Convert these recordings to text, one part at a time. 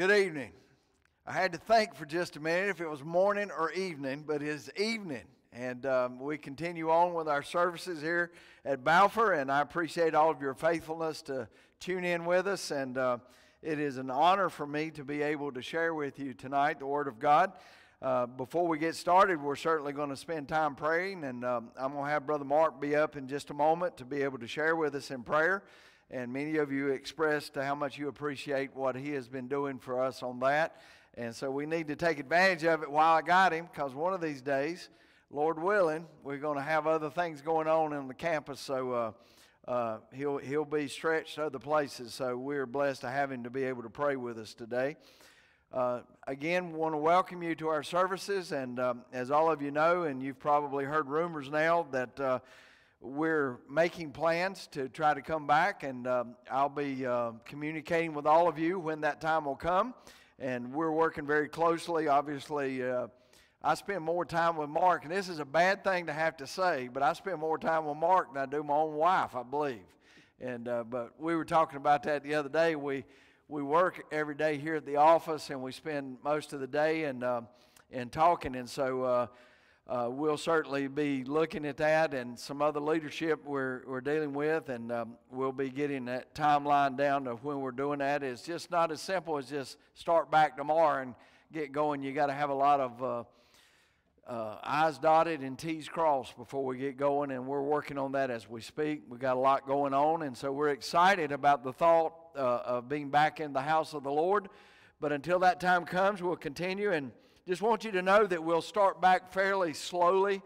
Good evening. I had to think for just a minute if it was morning or evening, but it's evening. And um, we continue on with our services here at Balfour, and I appreciate all of your faithfulness to tune in with us. And uh, it is an honor for me to be able to share with you tonight the Word of God. Uh, before we get started, we're certainly going to spend time praying, and um, I'm going to have Brother Mark be up in just a moment to be able to share with us in prayer. And many of you expressed how much you appreciate what he has been doing for us on that. And so we need to take advantage of it while I got him, because one of these days, Lord willing, we're going to have other things going on in the campus. So uh, uh, he'll, he'll be stretched other places. So we're blessed to have him to be able to pray with us today. Uh, again, want to welcome you to our services. And um, as all of you know, and you've probably heard rumors now, that uh, we're making plans to try to come back, and um, I'll be uh, communicating with all of you when that time will come. And we're working very closely. Obviously, uh, I spend more time with Mark, and this is a bad thing to have to say, but I spend more time with Mark than I do my own wife, I believe. And uh, but we were talking about that the other day. We we work every day here at the office, and we spend most of the day and uh, and talking, and so uh, we'll certainly be looking at that and some other leadership we're, we're dealing with, and um, we'll be getting that timeline down to when we're doing that. It's just not as simple as just start back tomorrow and get going. You got to have a lot of uh, uh, I's dotted and T's crossed before we get going, and we're working on that as we speak. We got a lot going on, and so we're excited about the thought uh, of being back in the house of the Lord. But until that time comes, we'll continue and just want you to know that we'll start back fairly slowly.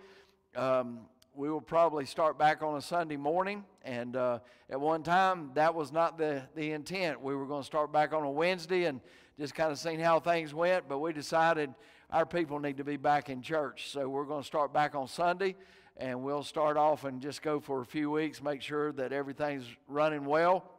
Um, we will probably start back on a Sunday morning. And uh, at one time, that was not the, the intent. We were going to start back on a Wednesday and just kind of seeing how things went. But we decided our people need to be back in church. So we're going to start back on Sunday. And we'll start off and just go for a few weeks, make sure that everything's running well.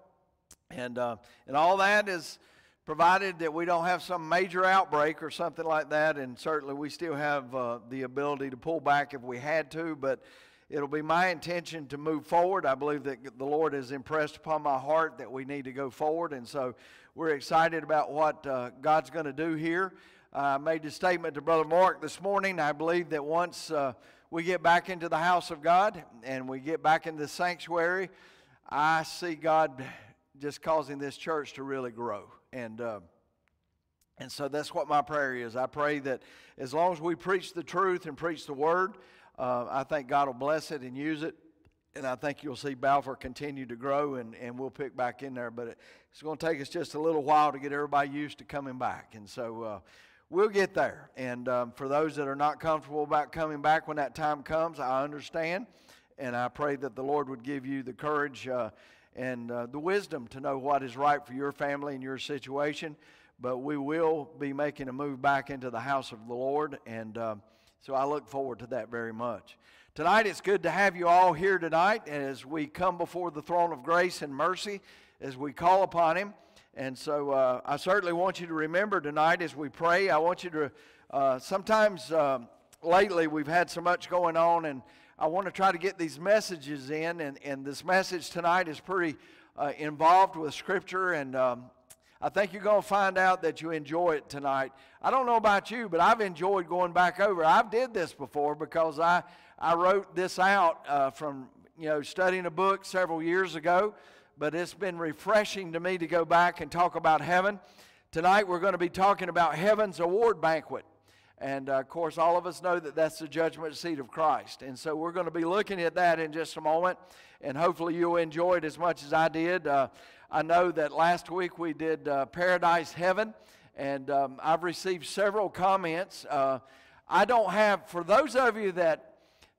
And, uh, and all that is provided that we don't have some major outbreak or something like that, and certainly we still have uh, the ability to pull back if we had to, but it'll be my intention to move forward. I believe that the Lord has impressed upon my heart that we need to go forward, and so we're excited about what uh, God's going to do here. I made the statement to Brother Mark this morning. I believe that once uh, we get back into the house of God and we get back into the sanctuary, I see God just causing this church to really grow. And, uh, and so that's what my prayer is. I pray that as long as we preach the truth and preach the word, uh, I think God will bless it and use it. And I think you'll see Balfour continue to grow and, and we'll pick back in there. But it's going to take us just a little while to get everybody used to coming back. And so uh, we'll get there. And um, for those that are not comfortable about coming back when that time comes, I understand. And I pray that the Lord would give you the courage uh, and uh, the wisdom to know what is right for your family and your situation. But we will be making a move back into the house of the Lord, and uh, so I look forward to that very much. Tonight, it's good to have you all here tonight as we come before the throne of grace and mercy, as we call upon Him. And so uh, I certainly want you to remember tonight as we pray. I want you to, uh, sometimes um, lately we've had so much going on, and I want to try to get these messages in, and, and this message tonight is pretty uh, involved with Scripture, and um, I think you're going to find out that you enjoy it tonight. I don't know about you, but I've enjoyed going back over. I've did this before because I, I wrote this out uh, from you know studying a book several years ago, but it's been refreshing to me to go back and talk about heaven. Tonight we're going to be talking about heaven's award banquet. And uh, of course, all of us know that that's the judgment seat of Christ. And so we're going to be looking at that in just a moment. And hopefully, you'll enjoy it as much as I did. Uh, I know that last week we did uh, Paradise Heaven, and um, I've received several comments. Uh, I don't have, for those of you that,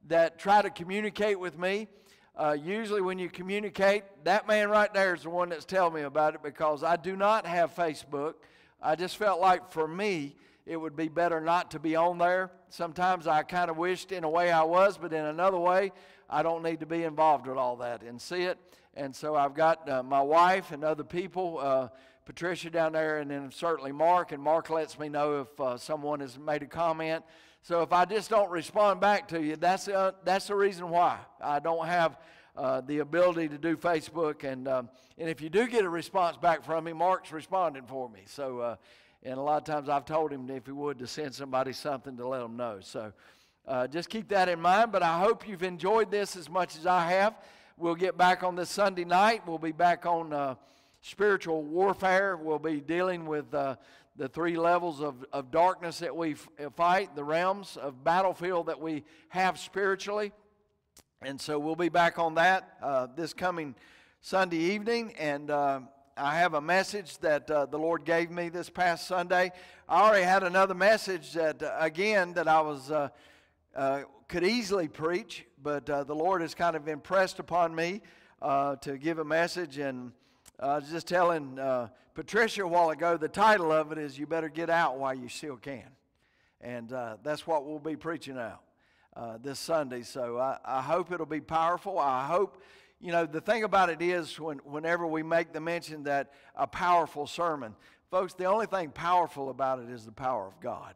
that try to communicate with me, uh, usually when you communicate, that man right there is the one that's telling me about it because I do not have Facebook. I just felt like for me, it would be better not to be on there. Sometimes I kind of wished in a way I was, but in another way, I don't need to be involved with all that and see it. And so I've got uh, my wife and other people, uh, Patricia down there, and then certainly Mark. And Mark lets me know if uh, someone has made a comment. So if I just don't respond back to you, that's, uh, that's the reason why. I don't have uh, the ability to do Facebook. And, um, and if you do get a response back from me, Mark's responding for me. So uh, And a lot of times I've told him if he would to send somebody something to let them know. So uh, just keep that in mind. But I hope you've enjoyed this as much as I have. We'll get back on this Sunday night. We'll be back on uh, spiritual warfare. We'll be dealing with uh, the three levels of, of darkness that we uh, fight, the realms of battlefield that we have spiritually. And so we'll be back on that uh, this coming Sunday evening. And uh, I have a message that uh, the Lord gave me this past Sunday. I already had another message that, uh, again, that I was uh, uh, could easily preach, but the Lord has kind of impressed upon me to give a message. And I was just telling Patricia a while ago, the title of it is "You Better Get Out While You Still Can," and that's what we'll be preaching out. Uh, this Sunday. So I, I, hope it'll be powerful. I hope you know, the thing about it is, when, whenever we make the mention that a powerful sermon, folks, the only thing powerful about it is the power of God.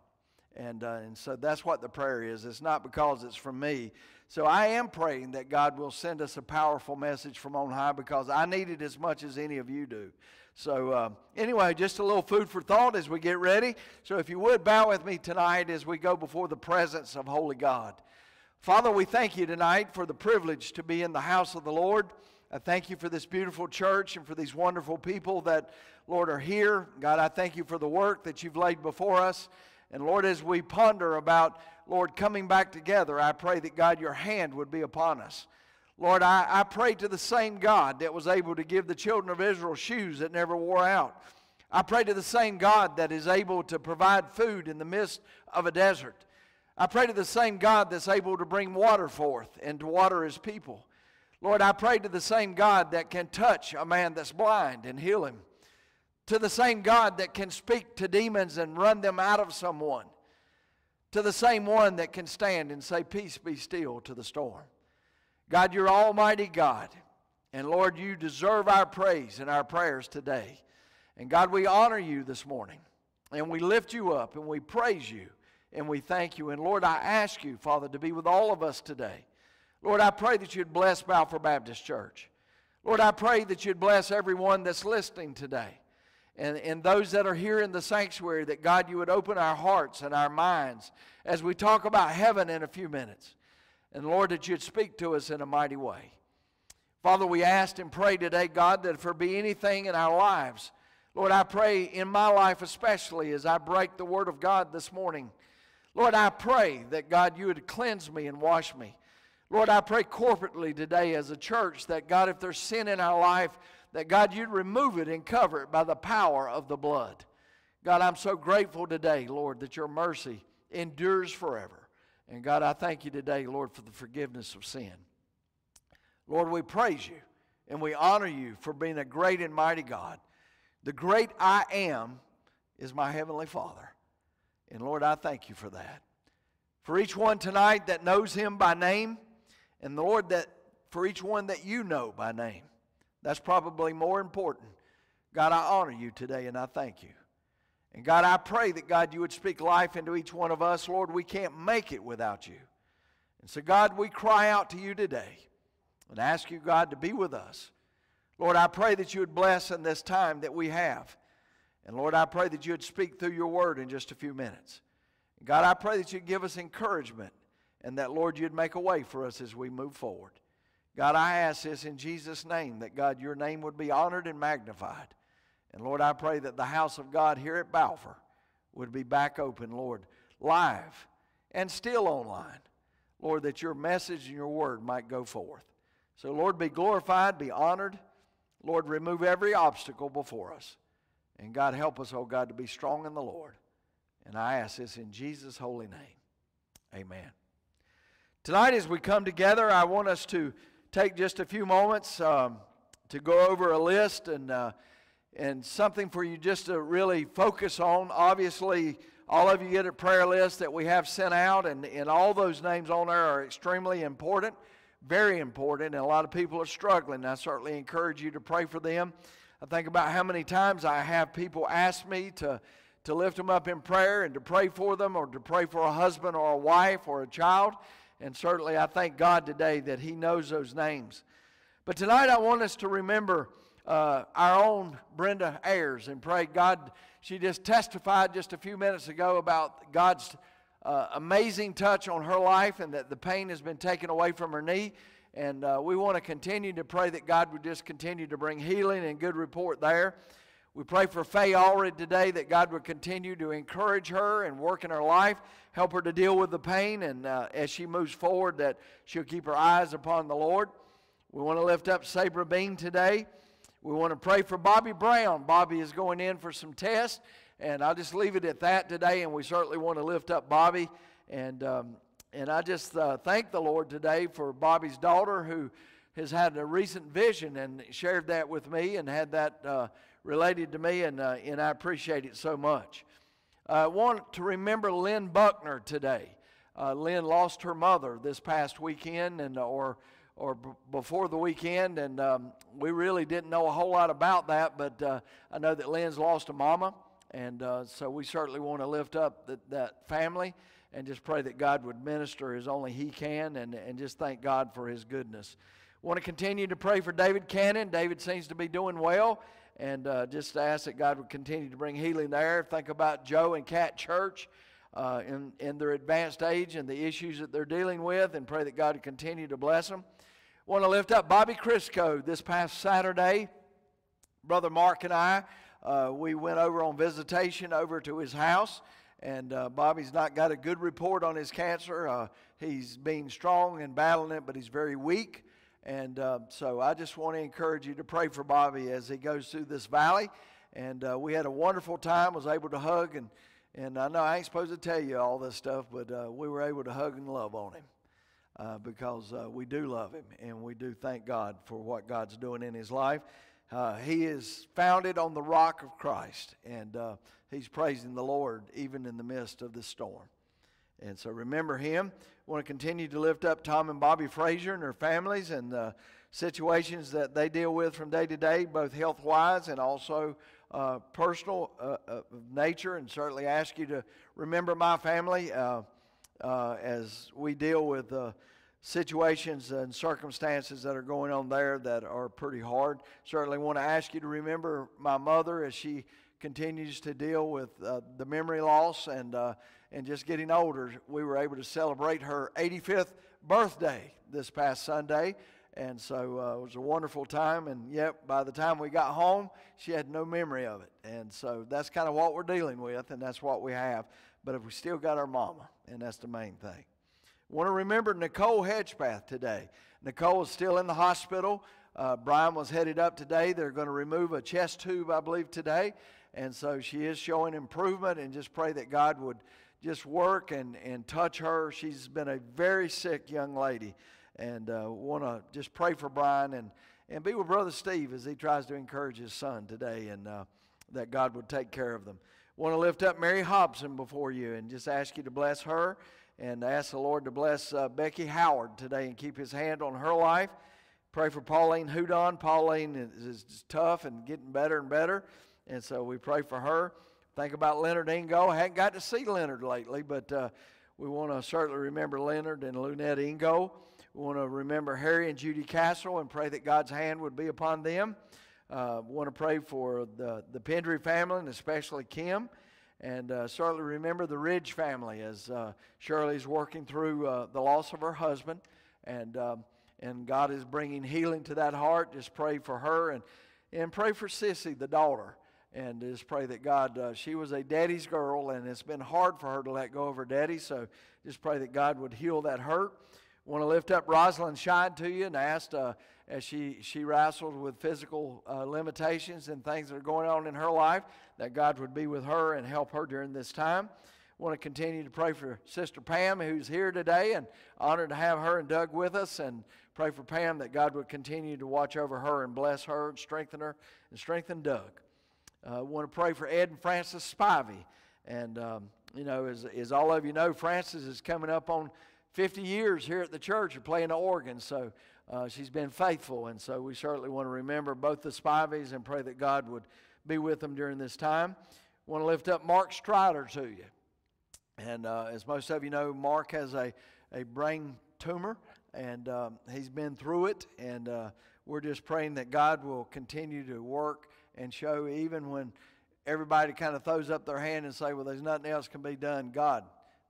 And, uh, and so that's what the prayer is. It's not because it's from me. So I am praying that God will send us a powerful message from on high because I need it as much as any of you do. So, uh, anyway, just a little food for thought as we get ready. So, if you would bow with me tonight as we go before the presence of Holy God. Father, we thank you tonight for the privilege to be in the house of the Lord. I thank you for this beautiful church and for these wonderful people that, Lord, are here. God, I thank you for the work that you've laid before us. And Lord, as we ponder about, Lord, coming back together, I pray that, God, your hand would be upon us. Lord, I, I pray to the same God that was able to give the children of Israel shoes that never wore out. I pray to the same God that is able to provide food in the midst of a desert. I pray to the same God that's able to bring water forth and to water his people. Lord, I pray to the same God that can touch a man that's blind and heal him. To the same God that can speak to demons and run them out of someone. To the same one that can stand and say, Peace be still to the storm. God, you're Almighty God. And Lord, you deserve our praise and our prayers today. And God, we honor you this morning. And we lift you up and we praise you and we thank you. And Lord, I ask you, Father, to be with all of us today. Lord, I pray that you'd bless Balfour Baptist Church. Lord, I pray that you'd bless everyone that's listening today. And, and those that are here in the sanctuary, that God, you would open our hearts and our minds as we talk about heaven in a few minutes. And Lord, that you'd speak to us in a mighty way. Father, we asked and pray today, God, that if there be anything in our lives, Lord, I pray in my life especially as I break the Word of God this morning Lord, I pray that God, you would cleanse me and wash me. Lord, I pray corporately today as a church that God, if there's sin in our life, that God, you'd remove it and cover it by the power of the blood. God, I'm so grateful today, Lord, that your mercy endures forever. And God, I thank you today, Lord, for the forgiveness of sin. Lord, we praise you and we honor you for being a great and mighty God. The great I am is my Heavenly Father. And Lord, I thank you for that. For each one tonight that knows him by name, and the Lord, that for each one that you know by name. That's probably more important. God, I honor you today and I thank you. And God, I pray that God, you would speak life into each one of us. Lord, we can't make it without you. And so, God, we cry out to you today and ask you, God, to be with us. Lord, I pray that you would bless in this time that we have. And Lord, I pray that you would speak through your word in just a few minutes. God, I pray that you'd give us encouragement and that, Lord, you'd make a way for us as we move forward. God, I ask this in Jesus' name that, God, your name would be honored and magnified. And Lord, I pray that the house of God here at Balfour would be back open, Lord, live and still online. Lord, that your message and your word might go forth. So, Lord, be glorified, be honored. Lord, remove every obstacle before us. And God, help us, oh God, to be strong in the Lord. And I ask this in Jesus' holy name. Amen. Tonight, as we come together, I want us to take just a few moments um, to go over a list and, uh, and something for you just to really focus on. Obviously, all of you get a prayer list that we have sent out, and, and all those names on there are extremely important, very important, and a lot of people are struggling. I certainly encourage you to pray for them. I think about how many times I have people ask me to, to lift them up in prayer and to pray for them or to pray for a husband or a wife or a child. And certainly I thank God today that He knows those names. But tonight I want us to remember uh, our own Brenda Ayers and pray God. She just testified just a few minutes ago about God's uh, amazing touch on her life and that the pain has been taken away from her knee. And uh, we want to continue to pray that God would just continue to bring healing and good report there. We pray for Faye already today that God would continue to encourage her and work in her life, help her to deal with the pain, and uh, as she moves forward, that she'll keep her eyes upon the Lord. We want to lift up Sabra Bean today. We want to pray for Bobby Brown. Bobby is going in for some tests, and I'll just leave it at that today. And we certainly want to lift up Bobby. And, um, and I just uh, thank the Lord today for Bobby's daughter who has had a recent vision and shared that with me and had that uh, related to me, and, uh, and I appreciate it so much. I want to remember Lynn Buckner today. Uh, Lynn lost her mother this past weekend, and or or b- before the weekend, and um, we really didn't know a whole lot about that. But uh, I know that Lynn's lost a mama, and uh, so we certainly want to lift up that, that family and just pray that God would minister as only He can, and and just thank God for His goodness. Want to continue to pray for David Cannon. David seems to be doing well and uh, just ask that God would continue to bring healing there. Think about Joe and Cat Church uh, in, in their advanced age and the issues that they're dealing with, and pray that God would continue to bless them. Want to lift up Bobby Crisco this past Saturday. Brother Mark and I, uh, we went over on visitation over to his house, and uh, Bobby's not got a good report on his cancer. Uh, he's being strong and battling it, but he's very weak. And uh, so I just want to encourage you to pray for Bobby as he goes through this valley. And uh, we had a wonderful time, was able to hug. And, and I know I ain't supposed to tell you all this stuff, but uh, we were able to hug and love on him uh, because we do love him. And we do thank God for what God's doing in his life. Uh, he is founded on the rock of Christ, and he's praising the Lord even in the midst of the storm. And so remember him. We want to continue to lift up Tom and Bobby Frazier and their families and the situations that they deal with from day to day, both health wise and also uh, personal uh, uh, nature. And certainly ask you to remember my family uh, uh, as we deal with uh, situations and circumstances that are going on there that are pretty hard. Certainly want to ask you to remember my mother as she continues to deal with the memory loss and and just getting older, we were able to celebrate her 85th birthday this past Sunday. And so uh, it was a wonderful time. And yet, by the time we got home, she had no memory of it. And so that's kind of what we're dealing with, and that's what we have. But if we still got our mama, and that's the main thing. Want to remember Nicole Hedgepath today. Nicole is still in the hospital. Uh, Brian was headed up today. They're going to remove a chest tube, I believe, today. And so she is showing improvement, and just pray that God would just work and, and touch her. She's been a very sick young lady. And uh, want to just pray for Brian and, and be with Brother Steve as he tries to encourage his son today and uh, that God would take care of them. Want to lift up Mary Hobson before you and just ask you to bless her and ask the Lord to bless uh, Becky Howard today and keep his hand on her life. Pray for Pauline Hudon. Pauline is, is tough and getting better and better. And so we pray for her. Think about Leonard Ingo. I hadn't got to see Leonard lately, but uh, we want to certainly remember Leonard and Lunette Ingo. We want to remember Harry and Judy Castle and pray that God's hand would be upon them. Uh, want to pray for the, the Pendry family and especially Kim. And uh, certainly remember the Ridge family as uh, Shirley's working through uh, the loss of her husband. And, um, and God is bringing healing to that heart. Just pray for her and, and pray for Sissy, the daughter and just pray that God, uh, she was a daddy's girl, and it's been hard for her to let go of her daddy. So just pray that God would heal that hurt. Want to lift up Rosalind Shine to you and ask uh, as she she wrestled with physical uh, limitations and things that are going on in her life that God would be with her and help her during this time. Want to continue to pray for Sister Pam, who's here today, and honored to have her and Doug with us. And pray for Pam that God would continue to watch over her and bless her and strengthen her and strengthen Doug. Uh, want to pray for Ed and Francis Spivey. And, um, you know, as, as all of you know, Francis is coming up on 50 years here at the church of playing the organ. So uh, she's been faithful. And so we certainly want to remember both the Spiveys and pray that God would be with them during this time. want to lift up Mark Strider to you. And uh, as most of you know, Mark has a, a brain tumor, and um, he's been through it. And uh, we're just praying that God will continue to work and show even when everybody kind of throws up their hand and say, well, there's nothing else can be done. God,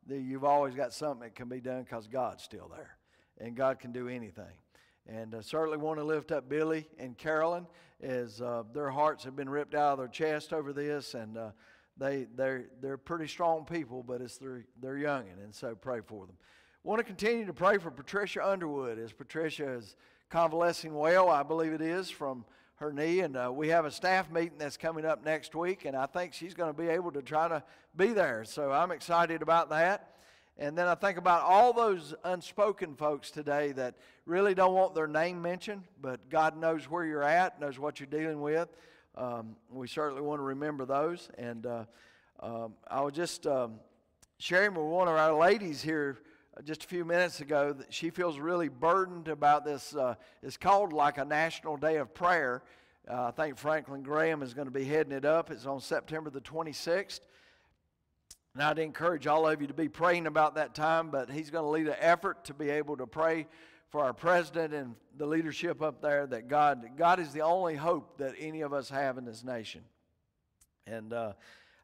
you've always got something that can be done because God's still there. And God can do anything. And uh, certainly want to lift up Billy and Carolyn as uh, their hearts have been ripped out of their chest over this. And uh, they, they're, they're pretty strong people, but it's their, they're youngin', and so pray for them. Want to continue to pray for Patricia Underwood as Patricia is convalescing well, I believe it is, from her knee. And uh, we have a staff meeting that's coming up next week, and I think she's going to be able to try to be there. So I'm excited about that. And then I think about all those unspoken folks today that really don't want their name mentioned, but God knows where you're at, knows what you're dealing with. Um, we certainly want to remember those. And uh, um, I was just um, sharing with one of our ladies here just a few minutes ago that she feels really burdened about this. Uh, it's called like a National Day of Prayer. Uh, I think Franklin Graham is going to be heading it up. It's on September the 26th. And I'd encourage all of you to be praying about that time, but he's going to lead an effort to be able to pray for our president and the leadership up there that God, God is the only hope that any of us have in this nation. And uh,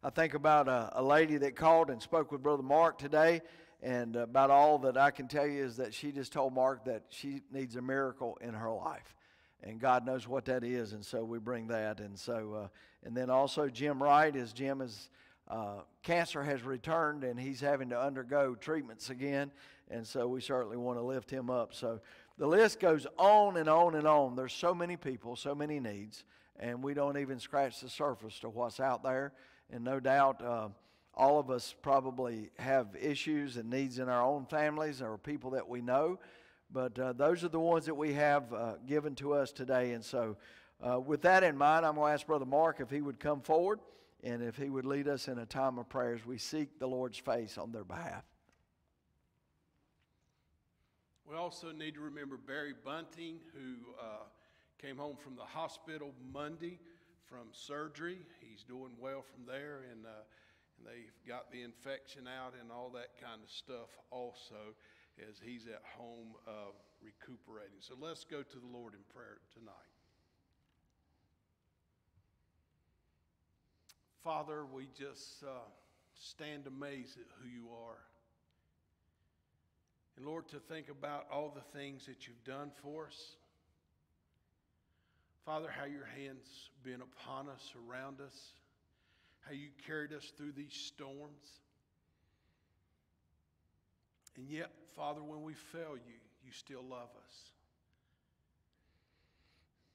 I think about a, a lady that called and spoke with Brother Mark today and about all that I can tell you is that she just told Mark that she needs a miracle in her life. And God knows what that is. And so we bring that. And so, uh, and then also Jim Wright, as Jim is, uh, cancer has returned and he's having to undergo treatments again. And so we certainly want to lift him up. So the list goes on and on and on. There's so many people, so many needs, and we don't even scratch the surface to what's out there. And no doubt, uh, all of us probably have issues and needs in our own families or people that we know, but uh, those are the ones that we have uh, given to us today. And so, uh, with that in mind, I'm going to ask Brother Mark if he would come forward and if he would lead us in a time of prayer as we seek the Lord's face on their behalf. We also need to remember Barry Bunting, who uh, came home from the hospital Monday from surgery. He's doing well from there, and uh, and they've got the infection out and all that kind of stuff also as he's at home uh, recuperating. So let's go to the Lord in prayer tonight. Father, we just uh, stand amazed at who you are. And Lord, to think about all the things that you've done for us. Father, how your hand's been upon us, around us how you carried us through these storms. And yet, Father, when we fail you, you still love us.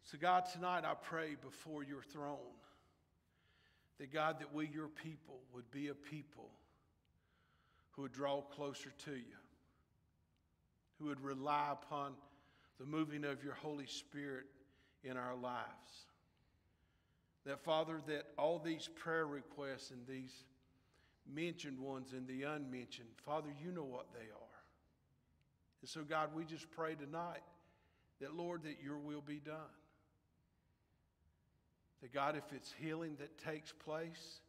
So, God, tonight I pray before your throne that, God, that we, your people, would be a people who would draw closer to you, who would rely upon the moving of your Holy Spirit in our lives. That, Father, that all these prayer requests and these mentioned ones and the unmentioned, Father, you know what they are. And so, God, we just pray tonight that, Lord, that your will be done. That, God, if it's healing that takes place,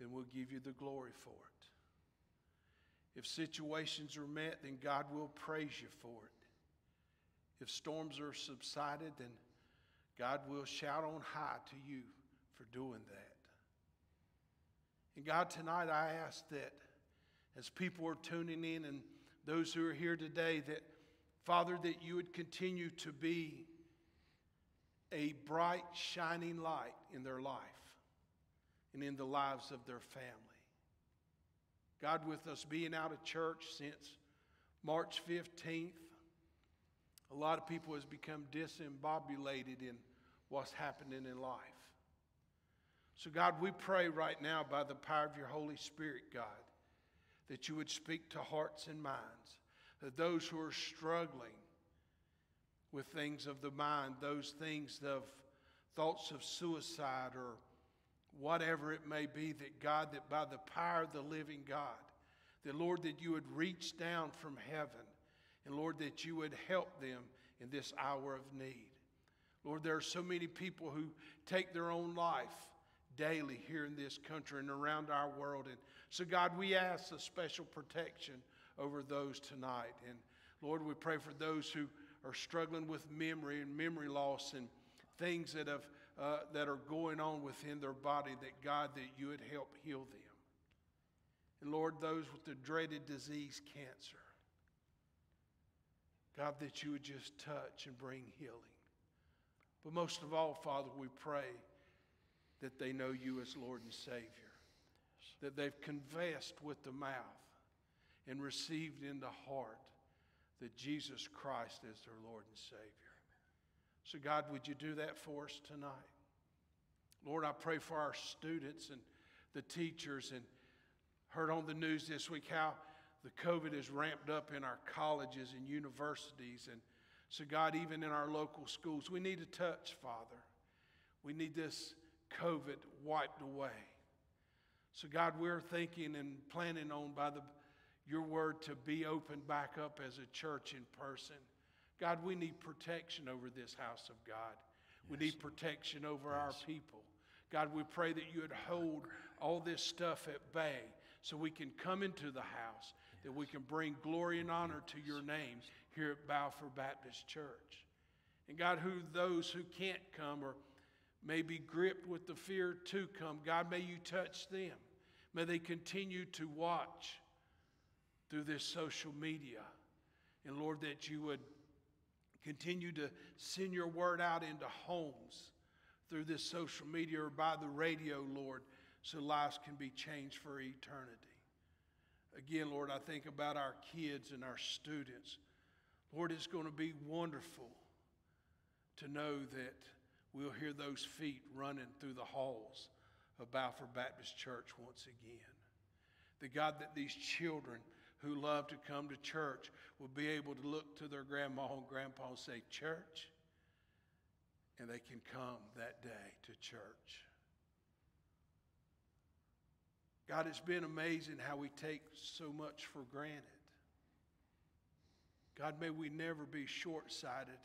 then we'll give you the glory for it. If situations are met, then God will praise you for it. If storms are subsided, then God will shout on high to you for doing that. And God, tonight I ask that as people are tuning in and those who are here today, that Father, that you would continue to be a bright, shining light in their life and in the lives of their family. God, with us being out of church since March 15th, a lot of people has become disembobulated in what's happening in life. So, God, we pray right now by the power of your Holy Spirit, God, that you would speak to hearts and minds, that those who are struggling with things of the mind, those things of thoughts of suicide or whatever it may be, that God, that by the power of the living God, that Lord, that you would reach down from heaven and Lord, that you would help them in this hour of need. Lord, there are so many people who take their own life daily here in this country and around our world. And so, God, we ask a special protection over those tonight. And Lord, we pray for those who are struggling with memory and memory loss and things that, have, uh, that are going on within their body, that God, that you would help heal them. And Lord, those with the dreaded disease, cancer, God, that you would just touch and bring healing. But most of all, Father, we pray that they know you as Lord and Savior, that they've confessed with the mouth and received in the heart that Jesus Christ is their Lord and Savior. So, God, would you do that for us tonight? Lord, I pray for our students and the teachers and heard on the news this week how the COVID is ramped up in our colleges and universities. And so, God, even in our local schools, we need a touch, Father. We need this COVID wiped away. So, God, we're thinking and planning on by the, your word to be opened back up as a church in person. God, we need protection over this house of God. We need protection over yes. our people. God, we pray that you would hold all this stuff at bay so we can come into the house, yes. That we can bring glory and honor to your name here at Balfour Baptist Church. And God, who those who can't come or may be gripped with the fear to come, God, may you touch them. May they continue to watch through this social media. And Lord, that you would continue to send your word out into homes through this social media or by the radio, Lord, so lives can be changed for eternity. Again, Lord, I think about our kids and our students. Lord, it's going to be wonderful to know that we'll hear those feet running through the halls of Balfour Baptist Church once again. The God, that these children who love to come to church will be able to look to their grandma and grandpa and say, Church, and they can come that day to church. God, it's been amazing how we take so much for granted. God, may we never be short sighted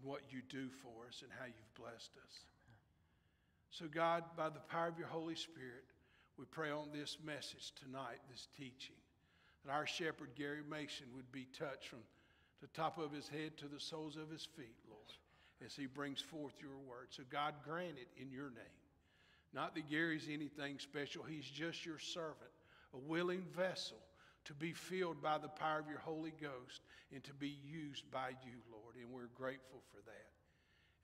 in what you do for us and how you've blessed us. So, God, by the power of your Holy Spirit, we pray on this message tonight, this teaching, that our shepherd, Gary Mason, would be touched from the top of his head to the soles of his feet, Lord, as he brings forth your word. So, God, grant it in your name. Not that Gary's anything special, he's just your servant, a willing vessel to be filled by the power of your Holy Ghost and to be used by you, Lord. And we're grateful for that.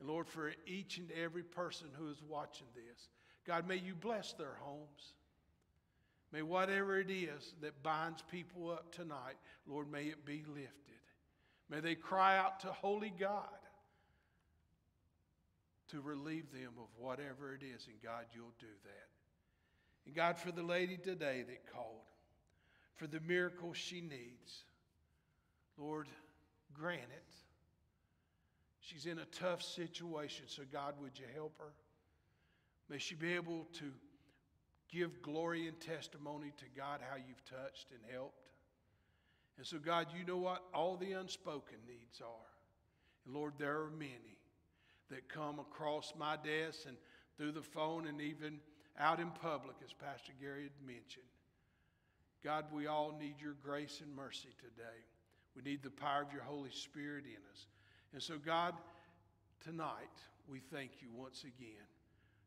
And Lord, for each and every person who is watching this, God, may you bless their homes. May whatever it is that binds people up tonight, Lord, may it be lifted. May they cry out to Holy God to relieve them of whatever it is, and God, you'll do that. And God, for the lady today that called, for the miracle she needs, Lord, grant it. She's in a tough situation, so God, would you help her? May she be able to give glory and testimony to God how you've touched and helped. And so, God, you know what all the unspoken needs are. And Lord, there are many that come across my desk and through the phone and even out in public, as Pastor Gary had mentioned. God, we all need your grace and mercy today. We need the power of your Holy Spirit in us. And so, God, tonight we thank you once again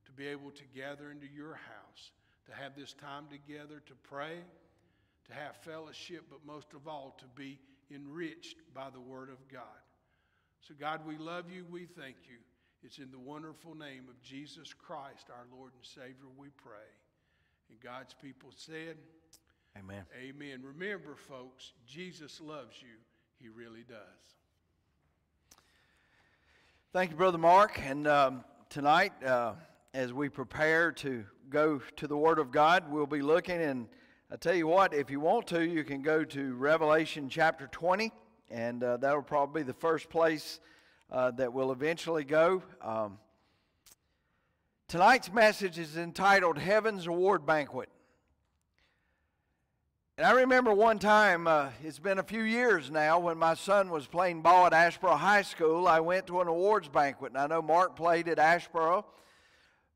to be able to gather into your house, to have this time together to pray, to have fellowship, but most of all, to be enriched by the Word of God. So, God, we love you. We thank you. It's in the wonderful name of Jesus Christ, our Lord and Savior, we pray. And God's people said, Amen. Amen. Remember, folks, Jesus loves you. He really does. Thank you, Brother Mark. And um, tonight, uh, as we prepare to go to the Word of God, we'll be looking. And I tell you what, if you want to, you can go to Revelation chapter 20, and uh, that'll probably be the first place uh, that we'll eventually go. Um, tonight's message is entitled Heaven's Award Banquet. And I remember one time, uh, it's been a few years now, when my son was playing ball at Asheboro High School, I went to an awards banquet. And I know Mark played at Asheboro.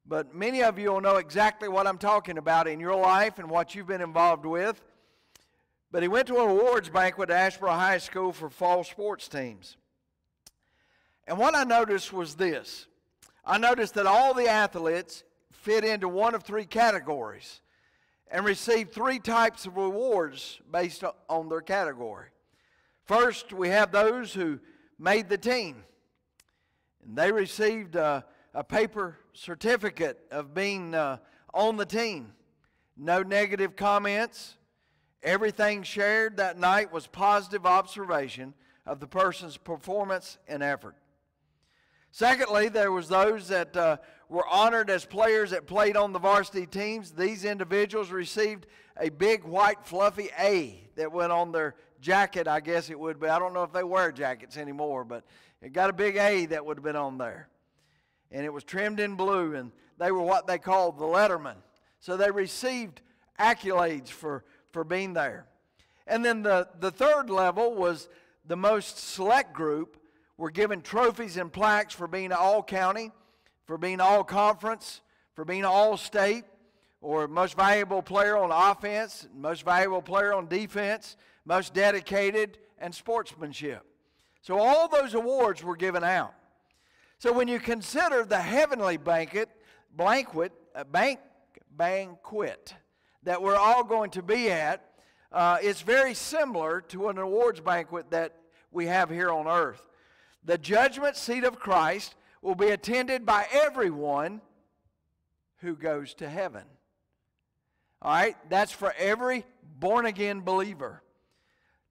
but many of you will know exactly what I'm talking about in your life and what you've been involved with. But he went to an awards banquet at Asheboro High School for fall sports teams. And what I noticed was this I noticed that all the athletes fit into one of three categories and received three types of rewards based on their category. First, we have those who made the team, and they received a, a paper certificate of being uh, on the team. No negative comments. Everything shared that night was positive observation of the person's performance and effort. Secondly, there was those that uh, were honored as players that played on the varsity teams. These individuals received a big white fluffy A that went on their jacket, I guess it would be. I don't know if they wear jackets anymore, but it got a big A that would have been on there. And it was trimmed in blue, and they were what they called the letterman. So they received accolades for, for being there. And then the, the third level was the most select group were given trophies and plaques for being all county, for being all conference, for being all state, or most valuable player on offense, most valuable player on defense, most dedicated, and sportsmanship. So all those awards were given out. So when you consider the heavenly banquet, banquet, uh, bank, banquet that we're all going to be at, uh, it's very similar to an awards banquet that we have here on earth. The judgment seat of Christ will be attended by everyone who goes to heaven. All right? That's for every born again believer.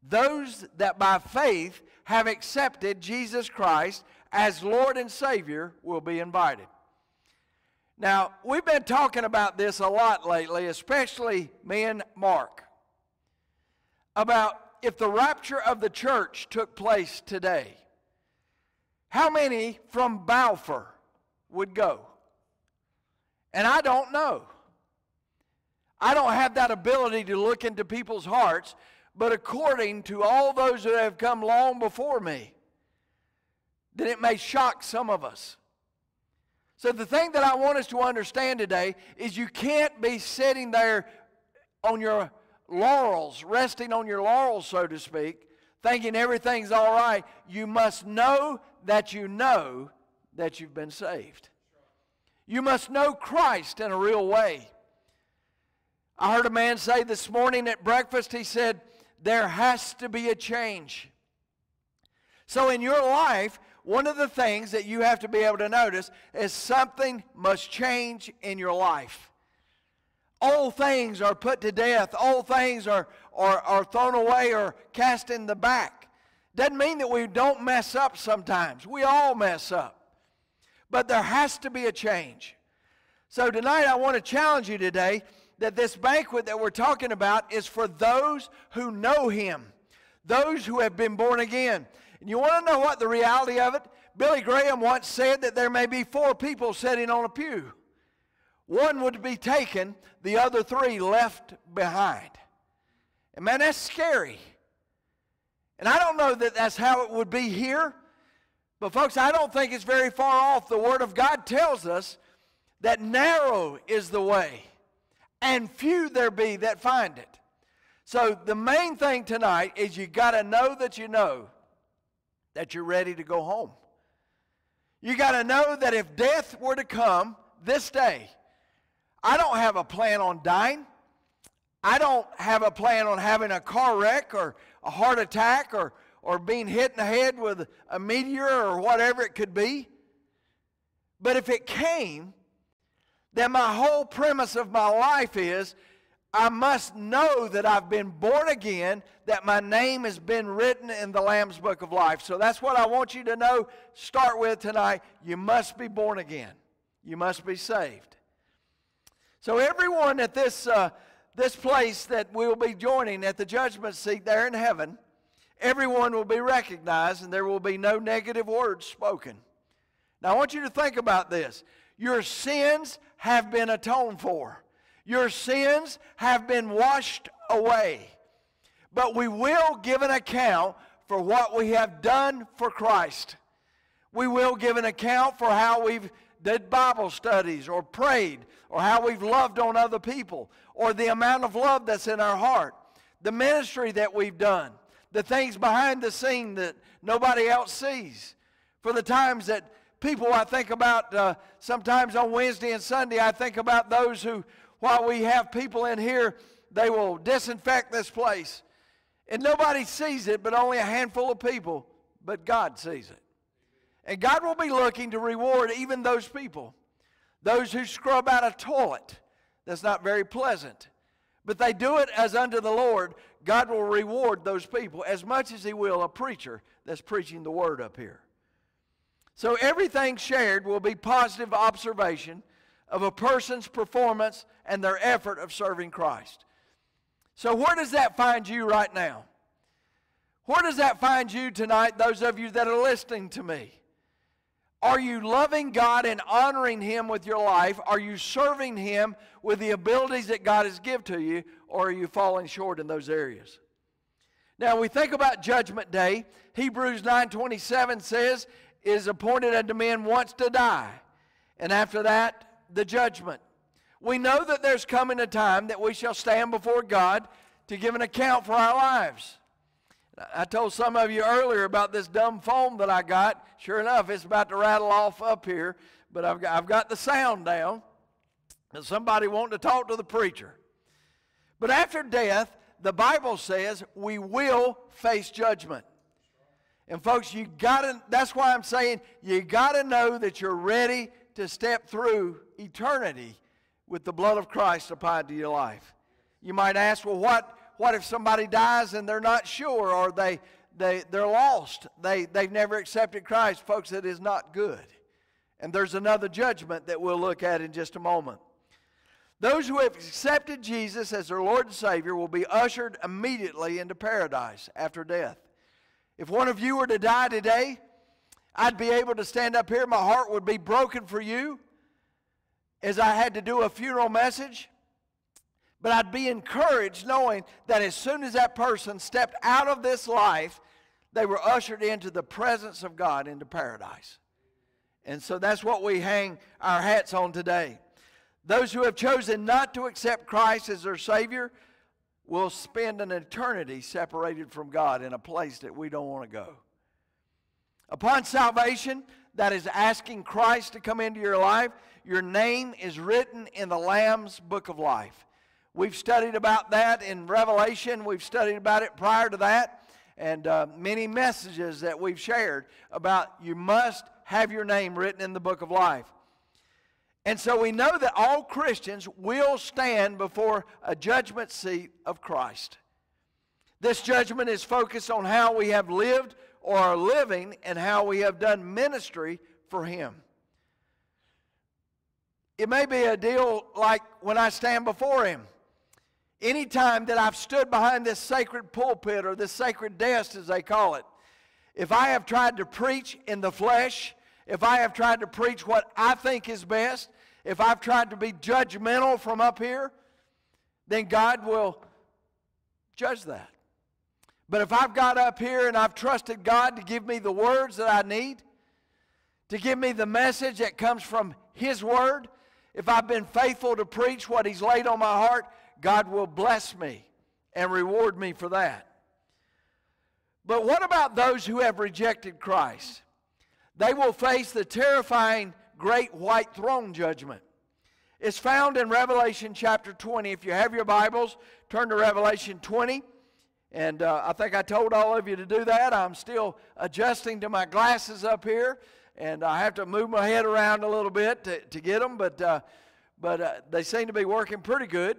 Those that by faith have accepted Jesus Christ as Lord and Savior will be invited. Now, we've been talking about this a lot lately, especially me and Mark, about if the rapture of the church took place today, how many from Balfour would go? And I don't know. I don't have that ability to look into people's hearts, but according to all those that have come long before me, then it may shock some of us. So, the thing that I want us to understand today is you can't be sitting there on your laurels, resting on your laurels, so to speak, thinking everything's all right. You must know that you know that you've been saved. You must know Christ in a real way. I heard a man say this morning at breakfast, he said, There has to be a change. So, in your life, one of the things that you have to be able to notice is something must change in your life. Old things are put to death, old things are, are, are thrown away or cast in the back. Doesn't mean that we don't mess up sometimes. We all mess up. But there has to be a change. So tonight I want to challenge you today that this banquet that we're talking about is for those who know Him, those who have been born again. And you want to know what the reality of it? Billy Graham once said that there may be four people sitting on a pew. One would be taken, the other three left behind. And man, that's scary. And I don't know that that's how it would be here, but folks, I don't think it's very far off. The Word of God tells us that narrow is the way, and few there be that find it. So the main thing tonight is you got to know that you know that you're ready to go home. You got to know that if death were to come this day, I don't have a plan on dying. I don't have a plan on having a car wreck or a heart attack or, or being hit in the head with a meteor or whatever it could be. But if it came, then my whole premise of my life is I must know that I've been born again, that my name has been written in the Lamb's Book of Life. So that's what I want you to know. Start with tonight. You must be born again, you must be saved. So, everyone at this. Uh, this place that we'll be joining at the judgment seat there in heaven, everyone will be recognized and there will be no negative words spoken. Now, I want you to think about this. Your sins have been atoned for, your sins have been washed away. But we will give an account for what we have done for Christ. We will give an account for how we've did Bible studies or prayed or how we've loved on other people or the amount of love that's in our heart, the ministry that we've done, the things behind the scene that nobody else sees. For the times that people I think about uh, sometimes on Wednesday and Sunday, I think about those who, while we have people in here, they will disinfect this place. And nobody sees it, but only a handful of people. But God sees it. And God will be looking to reward even those people. Those who scrub out a toilet that's not very pleasant. But they do it as unto the Lord. God will reward those people as much as He will a preacher that's preaching the word up here. So everything shared will be positive observation of a person's performance and their effort of serving Christ. So, where does that find you right now? Where does that find you tonight, those of you that are listening to me? Are you loving God and honoring Him with your life? Are you serving Him with the abilities that God has given to you? Or are you falling short in those areas? Now we think about judgment day. Hebrews 9:27 says, "Is appointed unto men once to die, and after that the judgment." We know that there's coming a time that we shall stand before God to give an account for our lives. I told some of you earlier about this dumb phone that I got. Sure enough, it's about to rattle off up here, but I've got, I've got the sound down. And somebody wanting to talk to the preacher. But after death, the Bible says we will face judgment. And folks, you gotta, that's why I'm saying you gotta know that you're ready to step through eternity with the blood of Christ applied to your life. You might ask, well, what, what if somebody dies and they're not sure or they, they, they're lost? They, they've never accepted Christ. Folks, it is not good. And there's another judgment that we'll look at in just a moment. Those who have accepted Jesus as their Lord and Savior will be ushered immediately into paradise after death. If one of you were to die today, I'd be able to stand up here. My heart would be broken for you as I had to do a funeral message. But I'd be encouraged knowing that as soon as that person stepped out of this life, they were ushered into the presence of God, into paradise. And so that's what we hang our hats on today. Those who have chosen not to accept Christ as their Savior will spend an eternity separated from God in a place that we don't want to go. Upon salvation, that is asking Christ to come into your life, your name is written in the Lamb's book of life. We've studied about that in Revelation. We've studied about it prior to that. And uh, many messages that we've shared about you must have your name written in the book of life. And so we know that all Christians will stand before a judgment seat of Christ. This judgment is focused on how we have lived or are living and how we have done ministry for Him. It may be a deal like when I stand before Him. Anytime that I've stood behind this sacred pulpit or this sacred desk, as they call it, if I have tried to preach in the flesh, if I have tried to preach what I think is best, if I've tried to be judgmental from up here, then God will judge that. But if I've got up here and I've trusted God to give me the words that I need, to give me the message that comes from His Word, if I've been faithful to preach what He's laid on my heart, God will bless me and reward me for that. But what about those who have rejected Christ? They will face the terrifying great white throne judgment. It's found in Revelation chapter 20. If you have your Bibles, turn to Revelation 20. And uh, I think I told all of you to do that. I'm still adjusting to my glasses up here, and I have to move my head around a little bit to, to get them, but, uh, but uh, they seem to be working pretty good.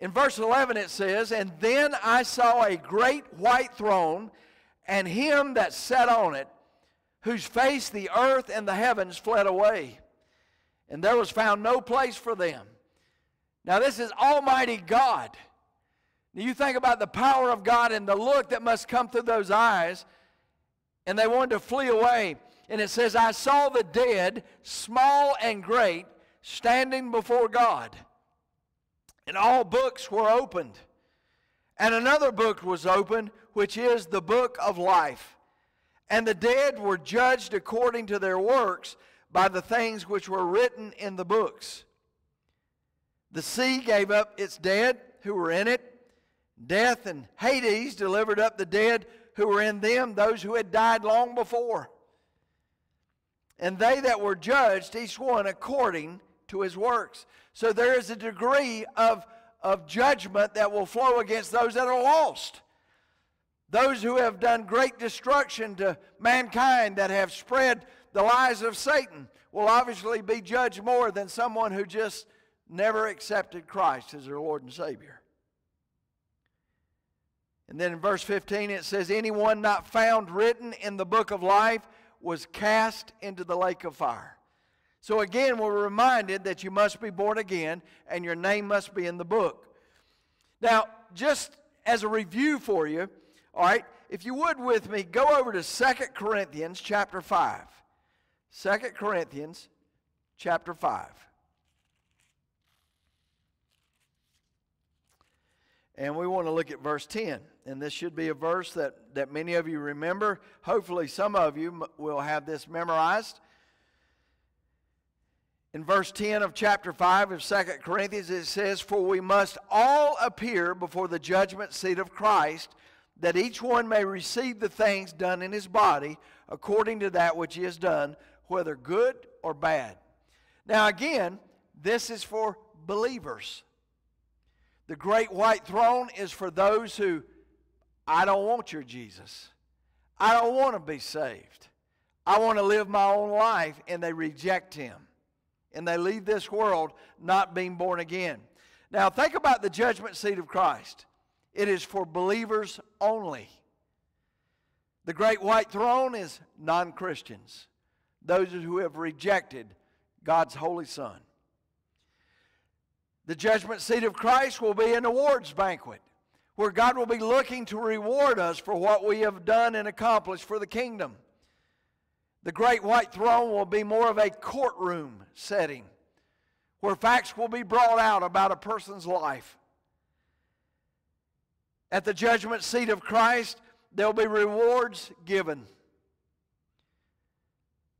In verse 11 it says, And then I saw a great white throne, and him that sat on it, whose face the earth and the heavens fled away. And there was found no place for them. Now, this is Almighty God. Now, you think about the power of God and the look that must come through those eyes, and they wanted to flee away. And it says, I saw the dead, small and great, standing before God and all books were opened. And another book was opened, which is the book of life. And the dead were judged according to their works by the things which were written in the books. The sea gave up its dead who were in it. Death and Hades delivered up the dead who were in them, those who had died long before. and they that were judged, each one according to his works. So there is a degree of, of judgment that will flow against those that are lost. Those who have done great destruction to mankind, that have spread the lies of Satan, will obviously be judged more than someone who just never accepted Christ as their Lord and Savior. And then in verse 15 it says, Anyone not found written in the book of life was cast into the lake of fire. So again, we're reminded that you must be born again and your name must be in the book. Now, just as a review for you, all right, if you would with me, go over to Second Corinthians chapter 5. 2 Corinthians chapter 5. And we want to look at verse 10. And this should be a verse that, that many of you remember. Hopefully, some of you will have this memorized. In verse 10 of chapter 5 of 2 Corinthians, it says, For we must all appear before the judgment seat of Christ, that each one may receive the things done in his body according to that which he has done, whether good or bad. Now, again, this is for believers. The great white throne is for those who, I don't want your Jesus. I don't want to be saved. I want to live my own life, and they reject him. And they leave this world not being born again. Now, think about the judgment seat of Christ. It is for believers only. The great white throne is non Christians, those who have rejected God's holy Son. The judgment seat of Christ will be an awards banquet where God will be looking to reward us for what we have done and accomplished for the kingdom. The great white throne will be more of a courtroom setting where facts will be brought out about a person's life. At the judgment seat of Christ, there'll be rewards given.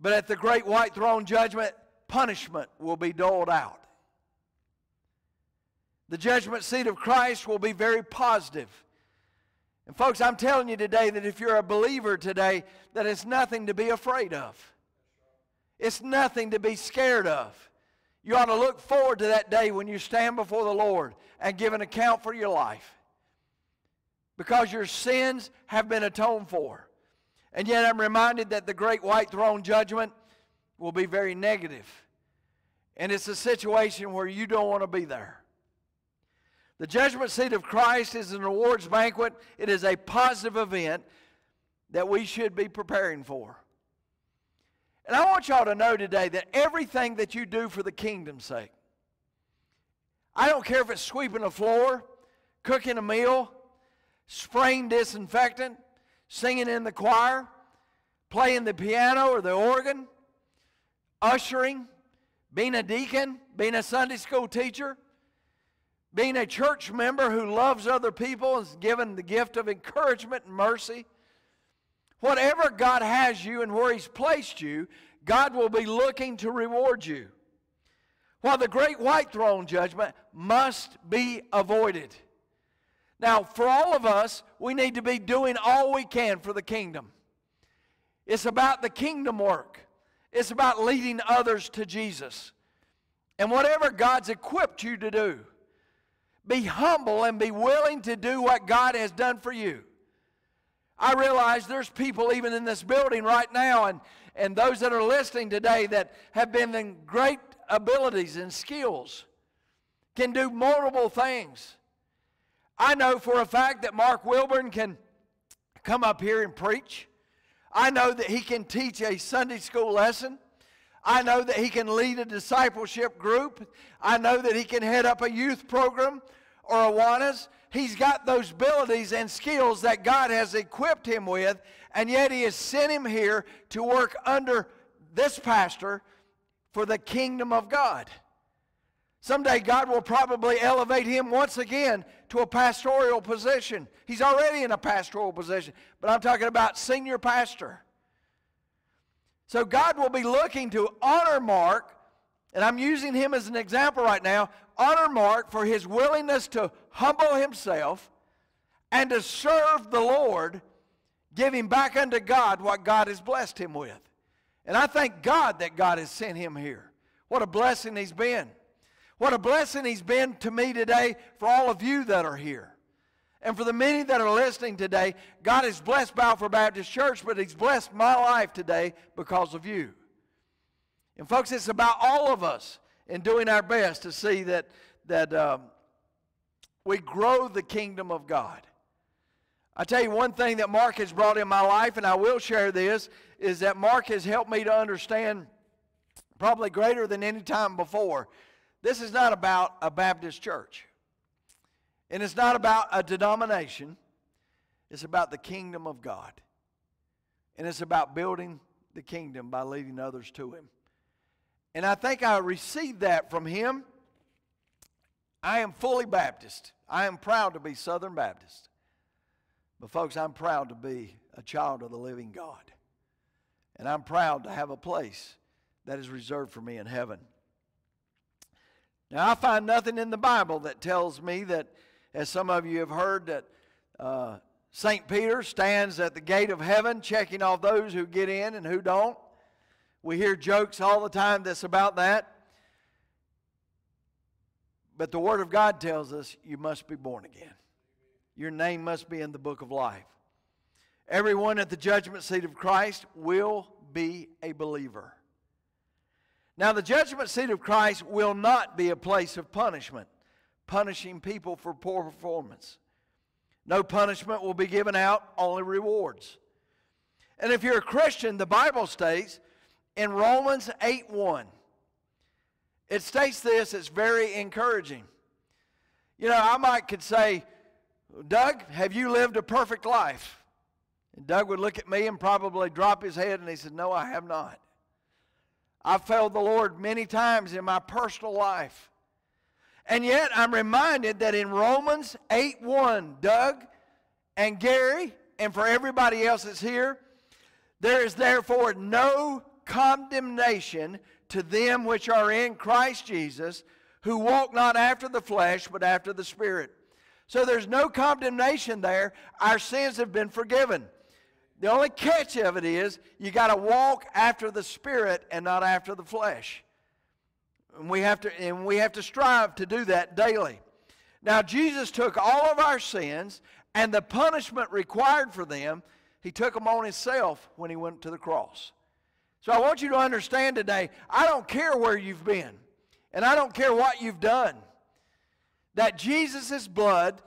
But at the great white throne judgment, punishment will be doled out. The judgment seat of Christ will be very positive. And folks, I'm telling you today that if you're a believer today, that it's nothing to be afraid of. It's nothing to be scared of. You ought to look forward to that day when you stand before the Lord and give an account for your life. Because your sins have been atoned for. And yet I'm reminded that the great white throne judgment will be very negative. And it's a situation where you don't want to be there. The judgment seat of Christ is an awards banquet. It is a positive event that we should be preparing for. And I want y'all to know today that everything that you do for the kingdom's sake, I don't care if it's sweeping a floor, cooking a meal, spraying disinfectant, singing in the choir, playing the piano or the organ, ushering, being a deacon, being a Sunday school teacher being a church member who loves other people is given the gift of encouragement and mercy. Whatever God has you and where He's placed you, God will be looking to reward you. While the great white throne judgment must be avoided. Now, for all of us, we need to be doing all we can for the kingdom. It's about the kingdom work, it's about leading others to Jesus. And whatever God's equipped you to do, be humble and be willing to do what God has done for you. I realize there's people even in this building right now and, and those that are listening today that have been in great abilities and skills, can do multiple things. I know for a fact that Mark Wilburn can come up here and preach. I know that he can teach a Sunday school lesson. I know that he can lead a discipleship group. I know that he can head up a youth program or Awanas. He's got those abilities and skills that God has equipped him with, and yet He has sent him here to work under this pastor for the kingdom of God. Someday God will probably elevate him once again to a pastoral position. He's already in a pastoral position, but I'm talking about senior pastor. So God will be looking to honor Mark, and I'm using him as an example right now, honor Mark for his willingness to humble himself and to serve the Lord, giving back unto God what God has blessed him with. And I thank God that God has sent him here. What a blessing he's been. What a blessing he's been to me today for all of you that are here. And for the many that are listening today, God has blessed Balfour Baptist Church, but he's blessed my life today because of you. And folks, it's about all of us in doing our best to see that, that um, we grow the kingdom of God. I tell you one thing that Mark has brought in my life, and I will share this, is that Mark has helped me to understand probably greater than any time before. This is not about a Baptist church. And it's not about a denomination. It's about the kingdom of God. And it's about building the kingdom by leading others to Him. And I think I received that from Him. I am fully Baptist. I am proud to be Southern Baptist. But, folks, I'm proud to be a child of the living God. And I'm proud to have a place that is reserved for me in heaven. Now, I find nothing in the Bible that tells me that, as some of you have heard, that uh, St. Peter stands at the gate of heaven checking off those who get in and who don't. We hear jokes all the time that's about that. But the Word of God tells us you must be born again. Your name must be in the book of life. Everyone at the judgment seat of Christ will be a believer. Now, the judgment seat of Christ will not be a place of punishment, punishing people for poor performance. No punishment will be given out, only rewards. And if you're a Christian, the Bible states in Romans 8 1, it states this, it's very encouraging. You know, I might could say, Doug, have you lived a perfect life? And Doug would look at me and probably drop his head and he said, No, I have not. I've failed the Lord many times in my personal life. And yet I'm reminded that in Romans 8 1, Doug and Gary, and for everybody else that's here, there is therefore no condemnation to them which are in Christ Jesus, who walk not after the flesh, but after the Spirit. So there's no condemnation there. Our sins have been forgiven. The only catch of it is you got to walk after the Spirit and not after the flesh. And we have to and we have to strive to do that daily. Now Jesus took all of our sins and the punishment required for them, he took them on himself when he went to the cross. So I want you to understand today, I don't care where you've been and I don't care what you've done that Jesus' blood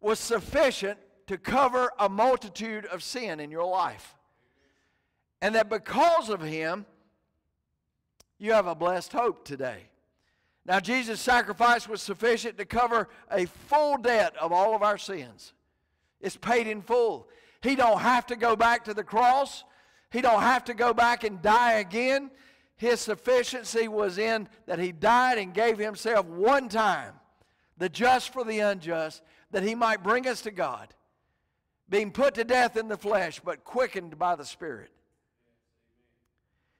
was sufficient to cover a multitude of sin in your life. And that because of him, you have a blessed hope today. Now, Jesus' sacrifice was sufficient to cover a full debt of all of our sins. It's paid in full. He don't have to go back to the cross. He don't have to go back and die again. His sufficiency was in that he died and gave himself one time the just for the unjust, that he might bring us to God, being put to death in the flesh, but quickened by the Spirit.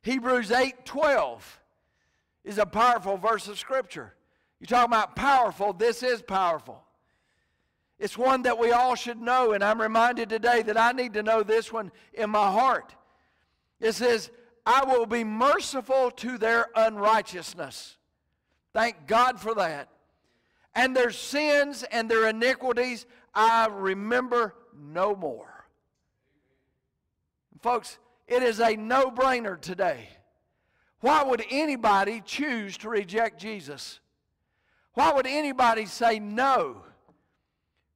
Hebrews 8 12 is a powerful verse of Scripture. You're talking about powerful, this is powerful. It's one that we all should know, and I'm reminded today that I need to know this one in my heart. It says, I will be merciful to their unrighteousness. Thank God for that and their sins and their iniquities I remember no more. Folks, it is a no brainer today. Why would anybody choose to reject Jesus? Why would anybody say no